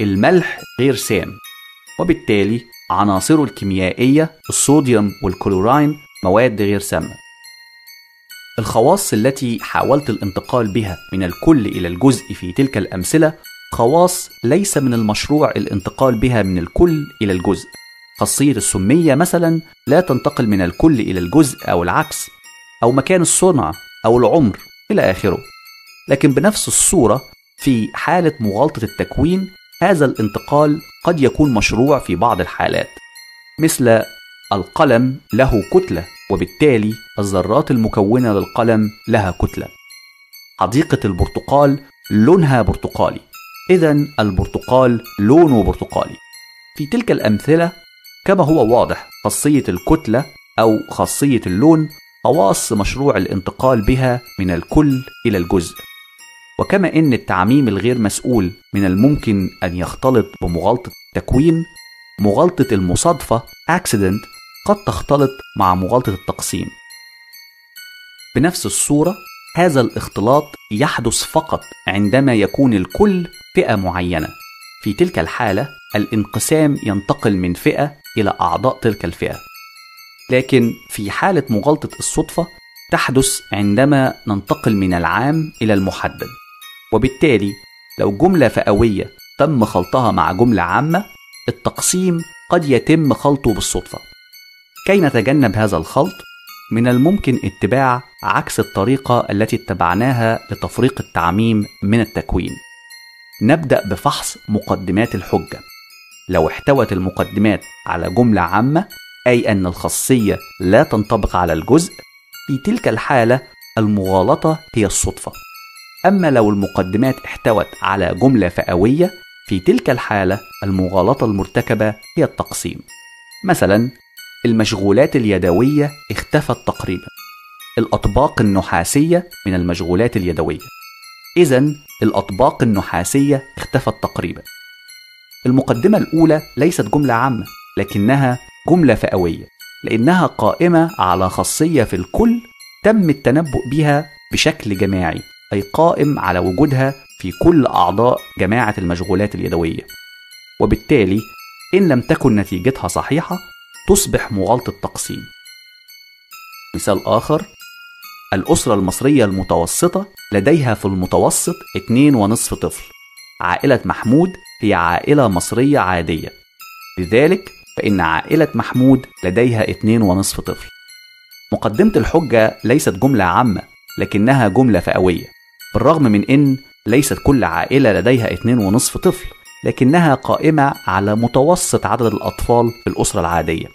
الملح غير سام وبالتالي عناصره الكيميائية الصوديوم والكلوراين مواد غير سامة. الخواص التي حاولت الانتقال بها من الكل إلى الجزء في تلك الأمثلة خواص ليس من المشروع الانتقال بها من الكل إلى الجزء. خاصية السمية مثلا لا تنتقل من الكل إلى الجزء أو العكس. أو مكان الصنع أو العمر إلى آخره. لكن بنفس الصورة في حالة مغالطة التكوين هذا الانتقال قد يكون مشروع في بعض الحالات مثل القلم له كتلة وبالتالي الذرات المكونة للقلم لها كتلة. حديقة البرتقال لونها برتقالي. إذا البرتقال لونه برتقالي. في تلك الأمثلة كما هو واضح خاصية الكتلة أو خاصية اللون خواص مشروع الانتقال بها من الكل إلى الجزء. وكما إن التعميم الغير مسؤول من الممكن أن يختلط بمغالطة التكوين مغالطة المصادفة accident قد تختلط مع مغالطة التقسيم. بنفس الصورة هذا الاختلاط يحدث فقط عندما يكون الكل فئة معينة. في تلك الحالة الانقسام ينتقل من فئة إلى أعضاء تلك الفئة. لكن في حالة مغالطة الصدفة تحدث عندما ننتقل من العام إلى المحدد. وبالتالي لو جملة فئوية تم خلطها مع جملة عامة التقسيم قد يتم خلطه بالصدفة. كي نتجنب هذا الخلط من الممكن اتباع عكس الطريقة التي اتبعناها لتفريق التعميم من التكوين. نبدأ بفحص مقدمات الحجة. لو احتوت المقدمات على جملة عامة أي أن الخاصية لا تنطبق على الجزء في تلك الحالة المغالطة هي الصدفة. أما لو المقدمات احتوت على جملة فئوية في تلك الحالة المغالطة المرتكبة هي التقسيم. مثلا المشغولات اليدوية اختفت تقريبا. الأطباق النحاسية من المشغولات اليدوية. إذا الأطباق النحاسية اختفت تقريبا. المقدمة الأولى ليست جملة عامة لكنها جملة فئوية لأنها قائمة على خاصية في الكل تم التنبؤ بها بشكل جماعي أي قائم على وجودها في كل أعضاء جماعة المشغولات اليدوية. وبالتالي إن لم تكن نتيجتها صحيحة تصبح مغالطة تقسيم مثال آخر الأسرة المصرية المتوسطة لديها في المتوسط اتنين ونصف طفل عائلة محمود هي عائلة مصرية عادية. لذلك فإن عائلة محمود لديها اتنين ونصف طفل. مقدمة الحجة ليست جملة عامة لكنها جملة فئوية. بالرغم من إن ليست كل عائلة لديها اتنين ونصف طفل لكنها قائمة على متوسط عدد الأطفال في الأسرة العادية.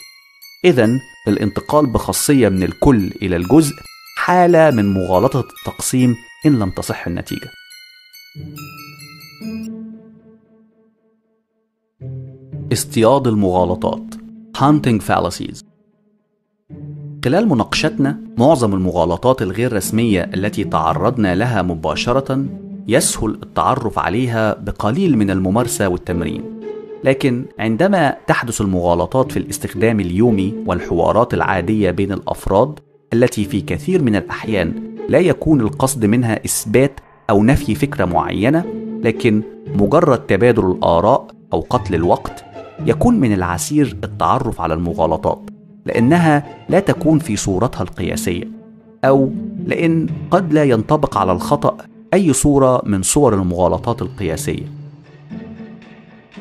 إذا الانتقال بخاصية من الكل إلى الجزء حالة من مغالطة التقسيم إن لم تصح النتيجة. اصطياد المغالطات. Hunting Fallacies. خلال مناقشتنا معظم المغالطات الغير رسمية التي تعرضنا لها مباشرة يسهل التعرف عليها بقليل من الممارسة والتمرين. لكن عندما تحدث المغالطات في الاستخدام اليومي والحوارات العادية بين الأفراد التي في كثير من الأحيان لا يكون القصد منها إثبات أو نفي فكرة معينة لكن مجرد تبادل الآراء أو قتل الوقت يكون من العسير التعرف على المغالطات لأنها لا تكون في صورتها القياسية أو لأن قد لا ينطبق على الخطأ أي صورة من صور المغالطات القياسية.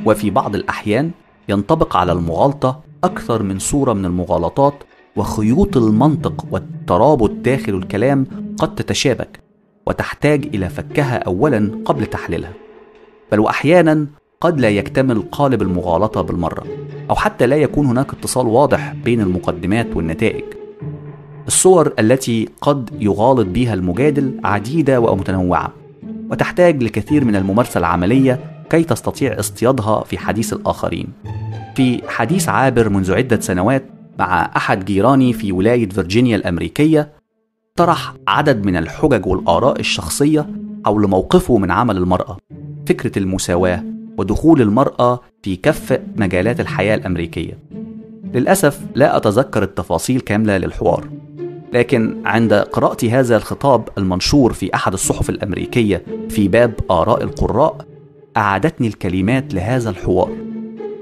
وفي بعض الأحيان ينطبق على المغالطة أكثر من صورة من المغالطات وخيوط المنطق والترابط داخل الكلام قد تتشابك وتحتاج إلى فكها أولا قبل تحليلها. بل وأحيانا قد لا يكتمل قالب المغالطة بالمرة أو حتى لا يكون هناك اتصال واضح بين المقدمات والنتائج. الصور التي قد يغالط بها المجادل عديدة ومتنوعة وتحتاج لكثير من الممارسة العملية كي تستطيع اصطيادها في حديث الآخرين. في حديث عابر منذ عدة سنوات مع أحد جيراني في ولاية فرجينيا الأمريكية طرح عدد من الحجج والآراء الشخصية حول موقفه من عمل المرأة. فكرة المساواة ودخول المرأة في كافة مجالات الحياة الأمريكية. للأسف لا أتذكر التفاصيل كاملة للحوار لكن عند قراءة هذا الخطاب المنشور في أحد الصحف الأمريكية في باب آراء القراء أعادتني الكلمات لهذا الحوار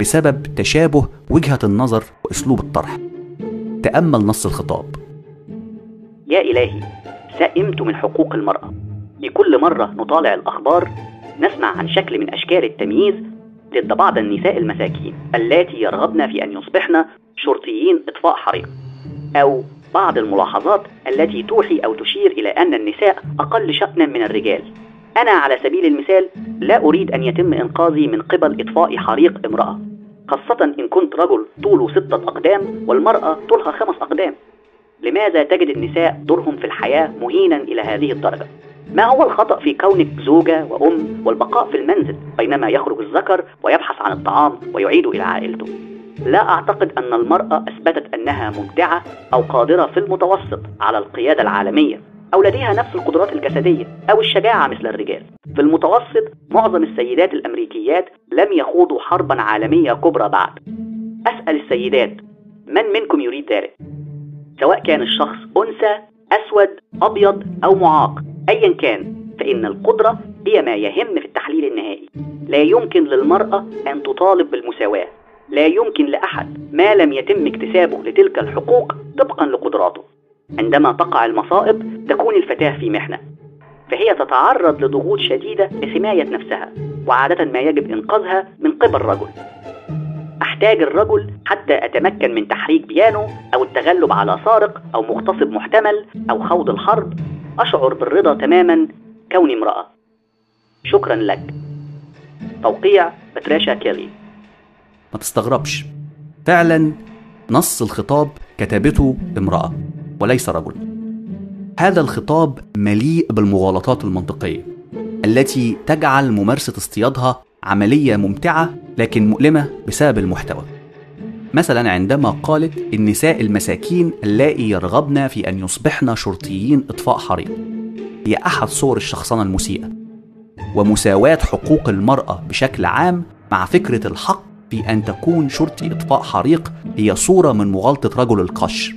بسبب تشابه وجهة النظر وأسلوب الطرح. تأمل نص الخطاب. يا إلهي سئمت من حقوق المرأة. لكل مرة نطالع الأخبار نسمع عن شكل من أشكال التمييز ضد بعض النساء المساكين اللاتي يرغبن في أن يصبحن شرطيين إطفاء حريق أو بعض الملاحظات التي توحي أو تشير إلى أن النساء أقل شأنا من الرجال أنا على سبيل المثال لا أريد أن يتم إنقاذي من قبل إطفاء حريق امرأة خاصة إن كنت رجل طوله ستة أقدام والمرأة طولها خمس أقدام لماذا تجد النساء دورهم في الحياة مهينا إلى هذه الدرجة؟ ما هو الخطأ في كونك زوجة وأم والبقاء في المنزل بينما يخرج الذكر ويبحث عن الطعام ويعيد إلى عائلته؟ لا أعتقد أن المرأة أثبتت أنها مبدعة أو قادرة في المتوسط على القيادة العالمية أو لديها نفس القدرات الجسدية أو الشجاعة مثل الرجال في المتوسط معظم السيدات الأمريكيات لم يخوضوا حربا عالمية كبرى بعد أسأل السيدات من منكم يريد ذلك؟ سواء كان الشخص أنثى أسود أبيض أو معاق أيا كان فإن القدرة هي ما يهم في التحليل النهائي. لا يمكن للمرأة أن تطالب بالمساواة. لا يمكن لأحد ما لم يتم اكتسابه لتلك الحقوق طبقا لقدراته. عندما تقع المصائب تكون الفتاة في محنة. فهي تتعرض لضغوط شديدة لحماية نفسها وعادة ما يجب إنقاذها من قبل رجل أحتاج الرجل حتى أتمكن من تحريك بيانو أو التغلب على سارق أو مغتصب محتمل أو خوض الحرب. أشعر بالرضا تماما كوني امرأة. شكرا لك. توقيع بتراشا كيلي. ما تستغربش. فعلا نص الخطاب كتبته امرأة وليس رجل. هذا الخطاب مليء بالمغالطات المنطقية التي تجعل ممارسة اصطيادها عملية ممتعة لكن مؤلمة بسبب المحتوى. مثلا عندما قالت النساء المساكين اللائي يرغبن في أن يصبحن شرطيين إطفاء حريق. هي أحد صور الشخصنة المسيئة. ومساواة حقوق المرأة بشكل عام مع فكرة الحق في أن تكون شرطي إطفاء حريق هي صورة من مغالطة رجل القش.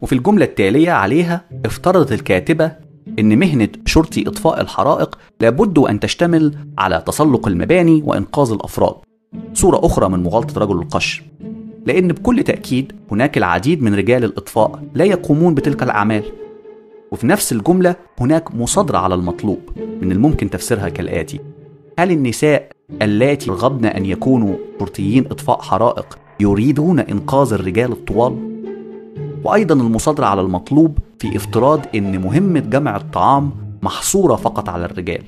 وفي الجملة التالية عليها افترضت الكاتبة إن مهنة شرطي إطفاء الحرائق لابد أن تشتمل على تسلق المباني وإنقاذ الأفراد. صورة أخرى من مغالطة رجل القش. لأن بكل تأكيد هناك العديد من رجال الإطفاء لا يقومون بتلك الأعمال. وفي نفس الجملة هناك مصادرة على المطلوب من الممكن تفسيرها كالآتي. هل النساء اللاتي رغبن أن يكونوا شرطيين إطفاء حرائق يريدون إنقاذ الرجال الطوال؟ وأيضا المصادرة على المطلوب في افتراض أن مهمة جمع الطعام محصورة فقط على الرجال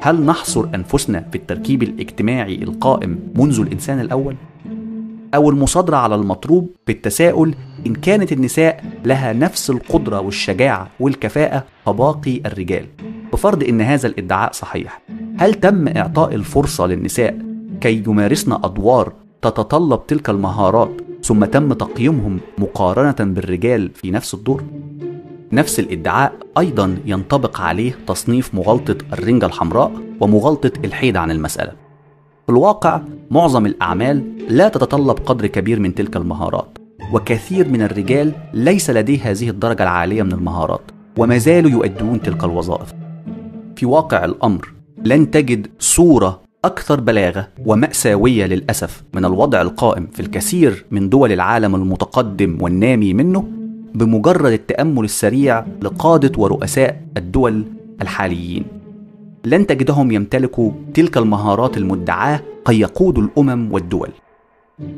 هل نحصر أنفسنا في التركيب الاجتماعي القائم منذ الإنسان الأول؟ أو المصادرة على المطلوب بالتساؤل إن كانت النساء لها نفس القدرة والشجاعة والكفاءة كباقي الرجال بفرض إن هذا الادعاء صحيح هل تم إعطاء الفرصة للنساء كي يمارسن أدوار تتطلب تلك المهارات ثم تم تقييمهم مقارنة بالرجال في نفس الدور؟ نفس الادعاء أيضا ينطبق عليه تصنيف مغالطة الرنجة الحمراء ومغالطة الحيد عن المسألة. في الواقع معظم الأعمال لا تتطلب قدر كبير من تلك المهارات وكثير من الرجال ليس لديه هذه الدرجة العالية من المهارات وما زالوا يؤدون تلك الوظائف. في واقع الأمر لن تجد صورة أكثر بلاغة ومأساوية للأسف من الوضع القائم في الكثير من دول العالم المتقدم والنامي منه بمجرد التأمل السريع لقادة ورؤساء الدول الحاليين. لن تجدهم يمتلكوا تلك المهارات المدعاة كي يقودوا الأمم والدول.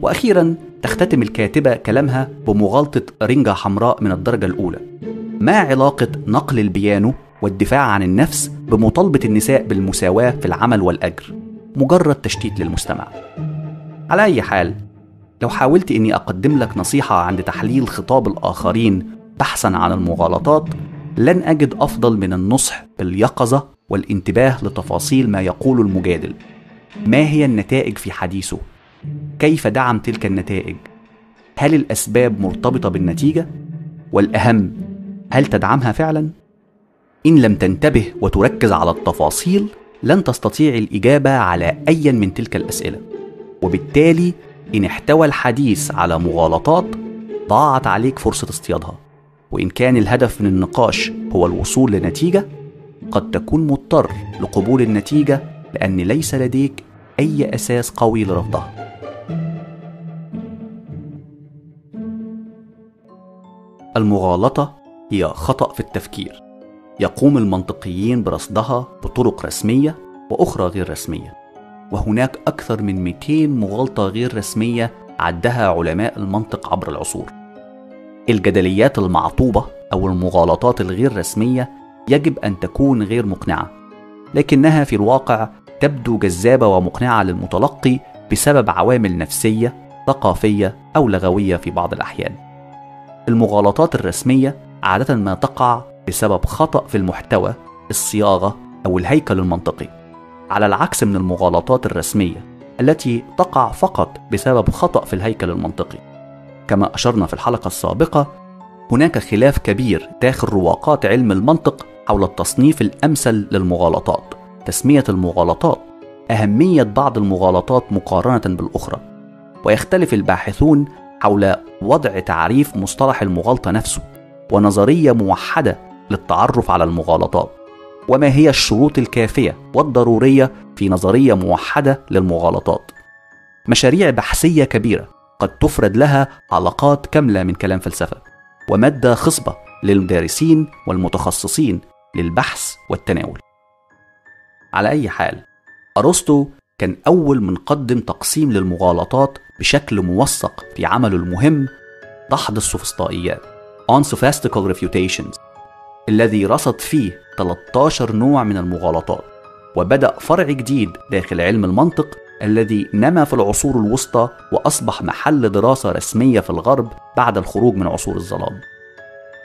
وأخيرا تختتم الكاتبة كلامها بمغالطة رنجة حمراء من الدرجة الأولى. ما علاقة نقل البيانو والدفاع عن النفس بمطالبة النساء بالمساواة في العمل والأجر؟ مجرد تشتيت للمستمع. على أي حال لو حاولت إني أقدم لك نصيحة عند تحليل خطاب الآخرين بحثا عن المغالطات لن أجد أفضل من النصح باليقظة والانتباه لتفاصيل ما يقول المجادل. ما هي النتائج في حديثه؟ كيف دعم تلك النتائج؟ هل الأسباب مرتبطة بالنتيجة؟ والأهم هل تدعمها فعلا؟ إن لم تنتبه وتركز على التفاصيل لن تستطيع الإجابة على اي من تلك الأسئلة. وبالتالي إن احتوى الحديث على مغالطات ضاعت عليك فرصة اصطيادها وإن كان الهدف من النقاش هو الوصول لنتيجة قد تكون مضطر لقبول النتيجة لأن ليس لديك أي أساس قوي لرفضها. المغالطة هي خطأ في التفكير يقوم المنطقيين برصدها بطرق رسمية وأخرى غير رسمية. وهناك أكثر من 200 مغالطة غير رسمية عدها علماء المنطق عبر العصور. الجدليات المعطوبة أو المغالطات الغير رسمية يجب أن تكون غير مقنعة لكنها في الواقع تبدو جذابة ومقنعة للمتلقي بسبب عوامل نفسية ثقافية أو لغوية في بعض الأحيان. المغالطات الرسمية عادة ما تقع بسبب خطأ في المحتوى الصياغة أو الهيكل المنطقي. على العكس من المغالطات الرسمية التي تقع فقط بسبب خطأ في الهيكل المنطقي. كما أشرنا في الحلقة السابقة هناك خلاف كبير داخل رواقات علم المنطق حول التصنيف الأمثل للمغالطات. تسمية المغالطات أهمية بعض المغالطات مقارنة بالأخرى ويختلف الباحثون حول وضع تعريف مصطلح المغالطة نفسه ونظرية موحدة للتعرف على المغالطات. وما هي الشروط الكافية والضرورية في نظرية موحدة للمغالطات. مشاريع بحثية كبيرة قد تفرد لها حلقات كاملة من كلام فلسفة ومادة خصبة للدارسين والمتخصصين للبحث والتناول. على أي حال أرسطو كان أول من قدم تقسيم للمغالطات بشكل موثق في عمله المهم دحض السوفسطائيات On Sophistical Refutations الذي رصد فيه 13 نوع من المغالطات وبدأ فرع جديد داخل علم المنطق الذي نما في العصور الوسطى وأصبح محل دراسة رسمية في الغرب بعد الخروج من عصور الظلام.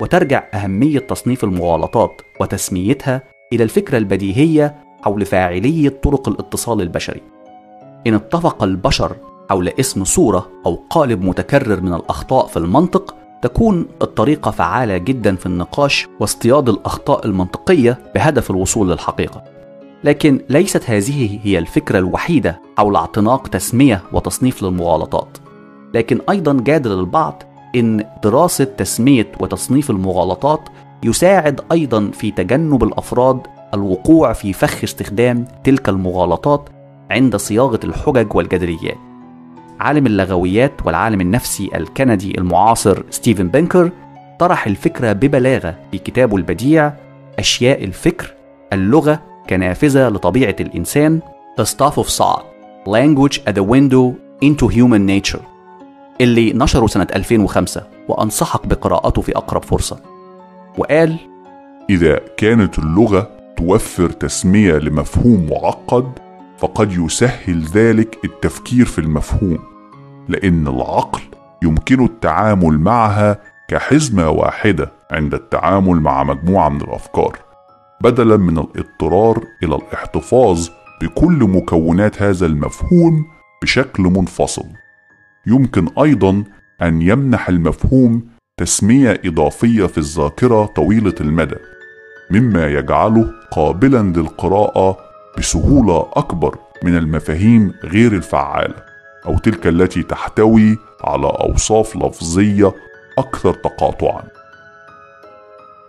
وترجع أهمية تصنيف المغالطات وتسميتها إلى الفكرة البديهية حول فاعلية طرق الاتصال البشري. إن اتفق البشر حول اسم صورة أو قالب متكرر من الأخطاء في المنطق تكون الطريقة فعالة جدا في النقاش واصطياد الأخطاء المنطقية بهدف الوصول للحقيقة. لكن ليست هذه هي الفكرة الوحيدة حول اعتناق تسمية وتصنيف للمغالطات. لكن أيضا جادل البعض إن دراسة تسمية وتصنيف المغالطات يساعد أيضا في تجنب الأفراد الوقوع في فخ استخدام تلك المغالطات عند صياغة الحجج والجدليات. عالم اللغويات والعالم النفسي الكندي المعاصر ستيفن بنكر طرح الفكرة ببلاغة في كتابه البديع أشياء الفكر اللغة كنافذة لطبيعة الإنسان The Stuff of Thought Language at the Window into Human Nature اللي نشره سنة 2005 وأنصحك بقراءته في أقرب فرصة. وقال إذا كانت اللغة توفر تسمية لمفهوم معقد فقد يسهل ذلك التفكير في المفهوم. لأن العقل يمكن التعامل معها كحزمة واحدة عند التعامل مع مجموعة من الأفكار بدلا من الاضطرار إلى الاحتفاظ بكل مكونات هذا المفهوم بشكل منفصل. يمكن أيضا أن يمنح المفهوم تسمية إضافية في الذاكرة طويلة المدى مما يجعله قابلا للقراءة بسهولة أكبر من المفاهيم غير الفعالة. أو تلك التي تحتوي على أوصاف لفظية أكثر تقاطعا.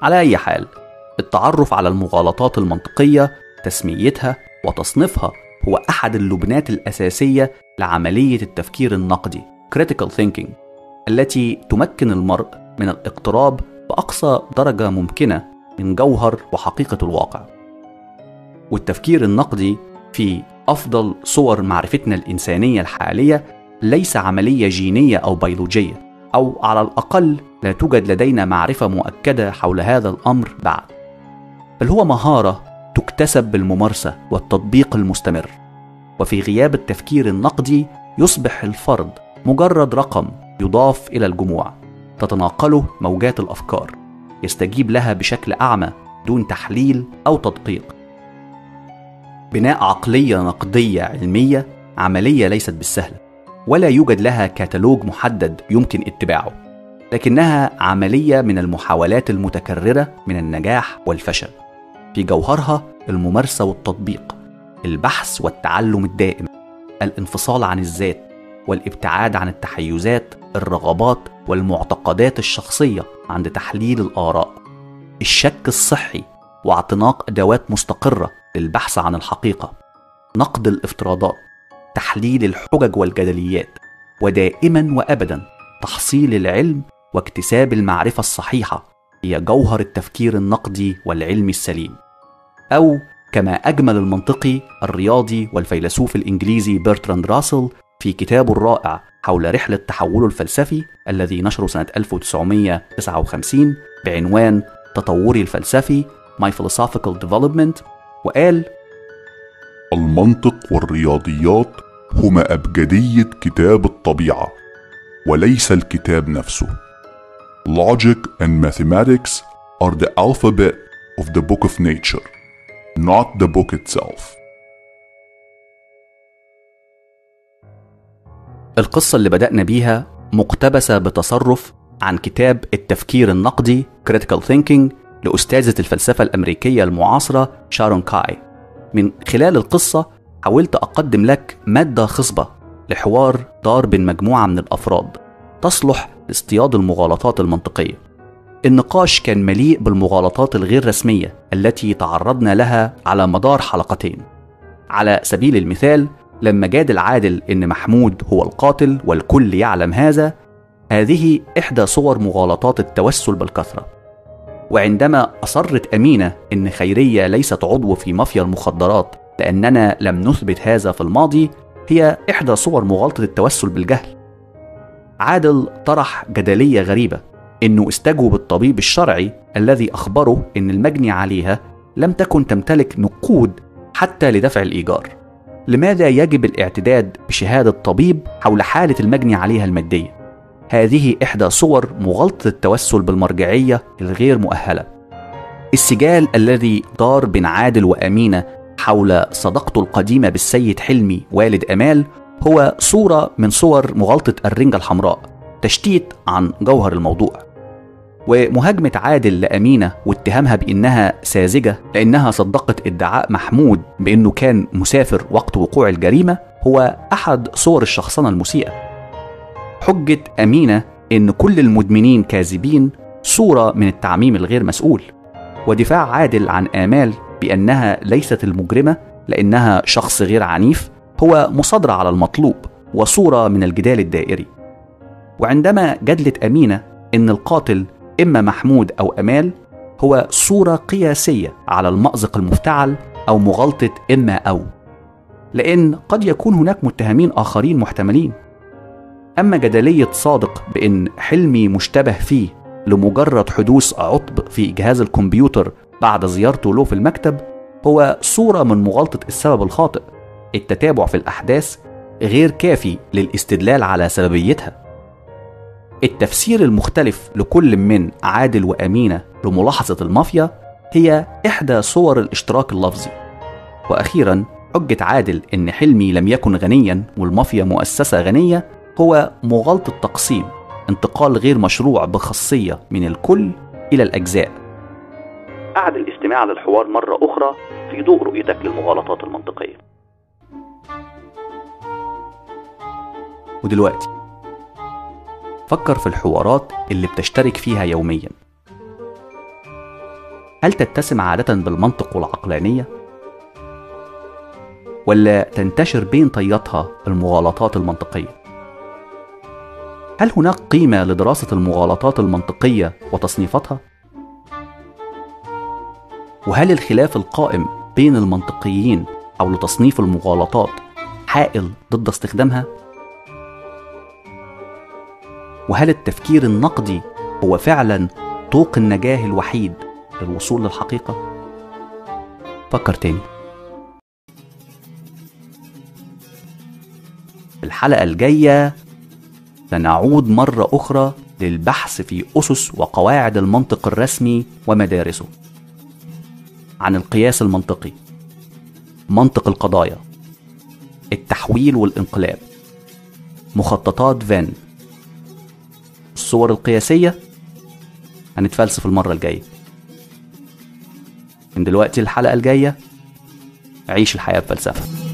على أي حال التعرف على المغالطات المنطقية تسميتها وتصنيفها هو أحد اللبنات الأساسية لعملية التفكير النقدي critical thinking التي تمكن المرء من الاقتراب بأقصى درجة ممكنة من جوهر وحقيقة الواقع. والتفكير النقدي في أفضل صور معرفتنا الإنسانية الحالية ليس عملية جينية أو بيولوجية أو على الأقل لا توجد لدينا معرفة مؤكدة حول هذا الأمر بعد. بل هو مهارة تكتسب بالممارسة والتطبيق المستمر وفي غياب التفكير النقدي يصبح الفرد مجرد رقم يضاف إلى الجموع تتناقله موجات الأفكار يستجيب لها بشكل أعمى دون تحليل أو تدقيق. بناء عقلية نقدية علمية عملية ليست بالسهلة ولا يوجد لها كتالوج محدد يمكن اتباعه لكنها عملية من المحاولات المتكررة من النجاح والفشل. في جوهرها الممارسة والتطبيق البحث والتعلم الدائم الانفصال عن الذات والابتعاد عن التحيزات الرغبات والمعتقدات الشخصية عند تحليل الآراء. الشك الصحي واعتناق أدوات مستقرة للبحث عن الحقيقة نقد الافتراضات تحليل الحجج والجدليات ودائما وابدا تحصيل العلم واكتساب المعرفة الصحيحة هي جوهر التفكير النقدي والعلمي السليم. أو كما أجمل المنطقي الرياضي والفيلسوف الإنجليزي برتراند راسل في كتابه الرائع حول رحلة تحوله الفلسفي الذي نشره سنة 1959 بعنوان تطوري الفلسفي My Philosophical Development وقال المنطق والرياضيات هما أبجدية كتاب الطبيعة وليس الكتاب نفسه. Logic and mathematics are the alphabet of the book of nature, not the book itself. القصة اللي بدأنا بيها مقتبسة بتصرف عن كتاب التفكير النقدي Critical Thinking لأستاذة الفلسفة الأمريكية المعاصرة شارون كاي. من خلال القصة حاولت أقدم لك مادة خصبة لحوار دار بين مجموعة من الأفراد تصلح لاصطياد المغالطات المنطقية. النقاش كان مليء بالمغالطات الغير رسمية التي تعرضنا لها على مدار حلقتين. على سبيل المثال لما جادل عادل إن محمود هو القاتل والكل يعلم هذا هذه إحدى صور مغالطات التوسل بالكثرة. وعندما أصرت أمينة إن خيرية ليست عضو في مافيا المخدرات لأننا لم نثبت هذا في الماضي هي إحدى صور مغالطة التوسل بالجهل عادل طرح جدلية غريبة إنه استجوب الطبيب الشرعي الذي أخبره إن المجني عليها لم تكن تمتلك نقود حتى لدفع الإيجار لماذا يجب الاعتداد بشهادة طبيب حول حالة المجني عليها المادية؟ هذه إحدى صور مغالطة التوسل بالمرجعية الغير مؤهلة. السجال الذي دار بين عادل وأمينة حول صداقته القديمة بالسيد حلمي والد أمال هو صورة من صور مغالطة الرنجة الحمراء تشتيت عن جوهر الموضوع. ومهاجمة عادل لأمينة واتهامها بأنها ساذجة لأنها صدقت ادعاء محمود بأنه كان مسافر وقت وقوع الجريمة هو أحد صور الشخصنة المسيئة. حجة أمينة إن كل المدمنين كاذبين صورة من التعميم الغير مسؤول. ودفاع عادل عن آمال بأنها ليست المجرمة لأنها شخص غير عنيف هو مصادرة على المطلوب وصورة من الجدال الدائري. وعندما جدلت أمينة إن القاتل إما محمود أو أمال هو صورة قياسية على المأزق المفتعل أو مغالطة إما أو. لأن قد يكون هناك متهمين آخرين محتملين. أما جدلية صادق بأن حلمي مشتبه فيه لمجرد حدوث عطب في جهاز الكمبيوتر بعد زيارته له في المكتب هو صورة من مغالطة السبب الخاطئ. التتابع في الأحداث غير كافي للاستدلال على سببيتها. التفسير المختلف لكل من عادل وأمينة لملاحظة المافيا هي إحدى صور الاشتراك اللفظي. وأخيرا حجة عادل إن حلمي لم يكن غنيا والمافيا مؤسسة غنية هو مغالطة تقسيم انتقال غير مشروع بخاصية من الكل إلى الأجزاء أعد الاستماع للحوار مرة أخرى في ضوء رؤيتك للمغالطات المنطقية ودلوقتي فكر في الحوارات اللي بتشترك فيها يوميا هل تتسم عادة بالمنطق والعقلانية؟ ولا تنتشر بين طياتها المغالطات المنطقية؟ هل هناك قيمة لدراسة المغالطات المنطقية وتصنيفاتها؟ وهل الخلاف القائم بين المنطقيين أو لتصنيف المغالطات حائل ضد استخدامها؟ وهل التفكير النقدي هو فعلا طوق النجاة الوحيد للوصول للحقيقة؟ فكر تاني الحلقة الجاية سنعود مرة أخرى للبحث في أسس وقواعد المنطق الرسمي ومدارسه. عن القياس المنطقي. منطق القضايا. التحويل والإنقلاب. مخططات فين الصور القياسية. هنتفلسف المرة الجاية. من دلوقتي الحلقة الجاية عيش الحياة بفلسفة.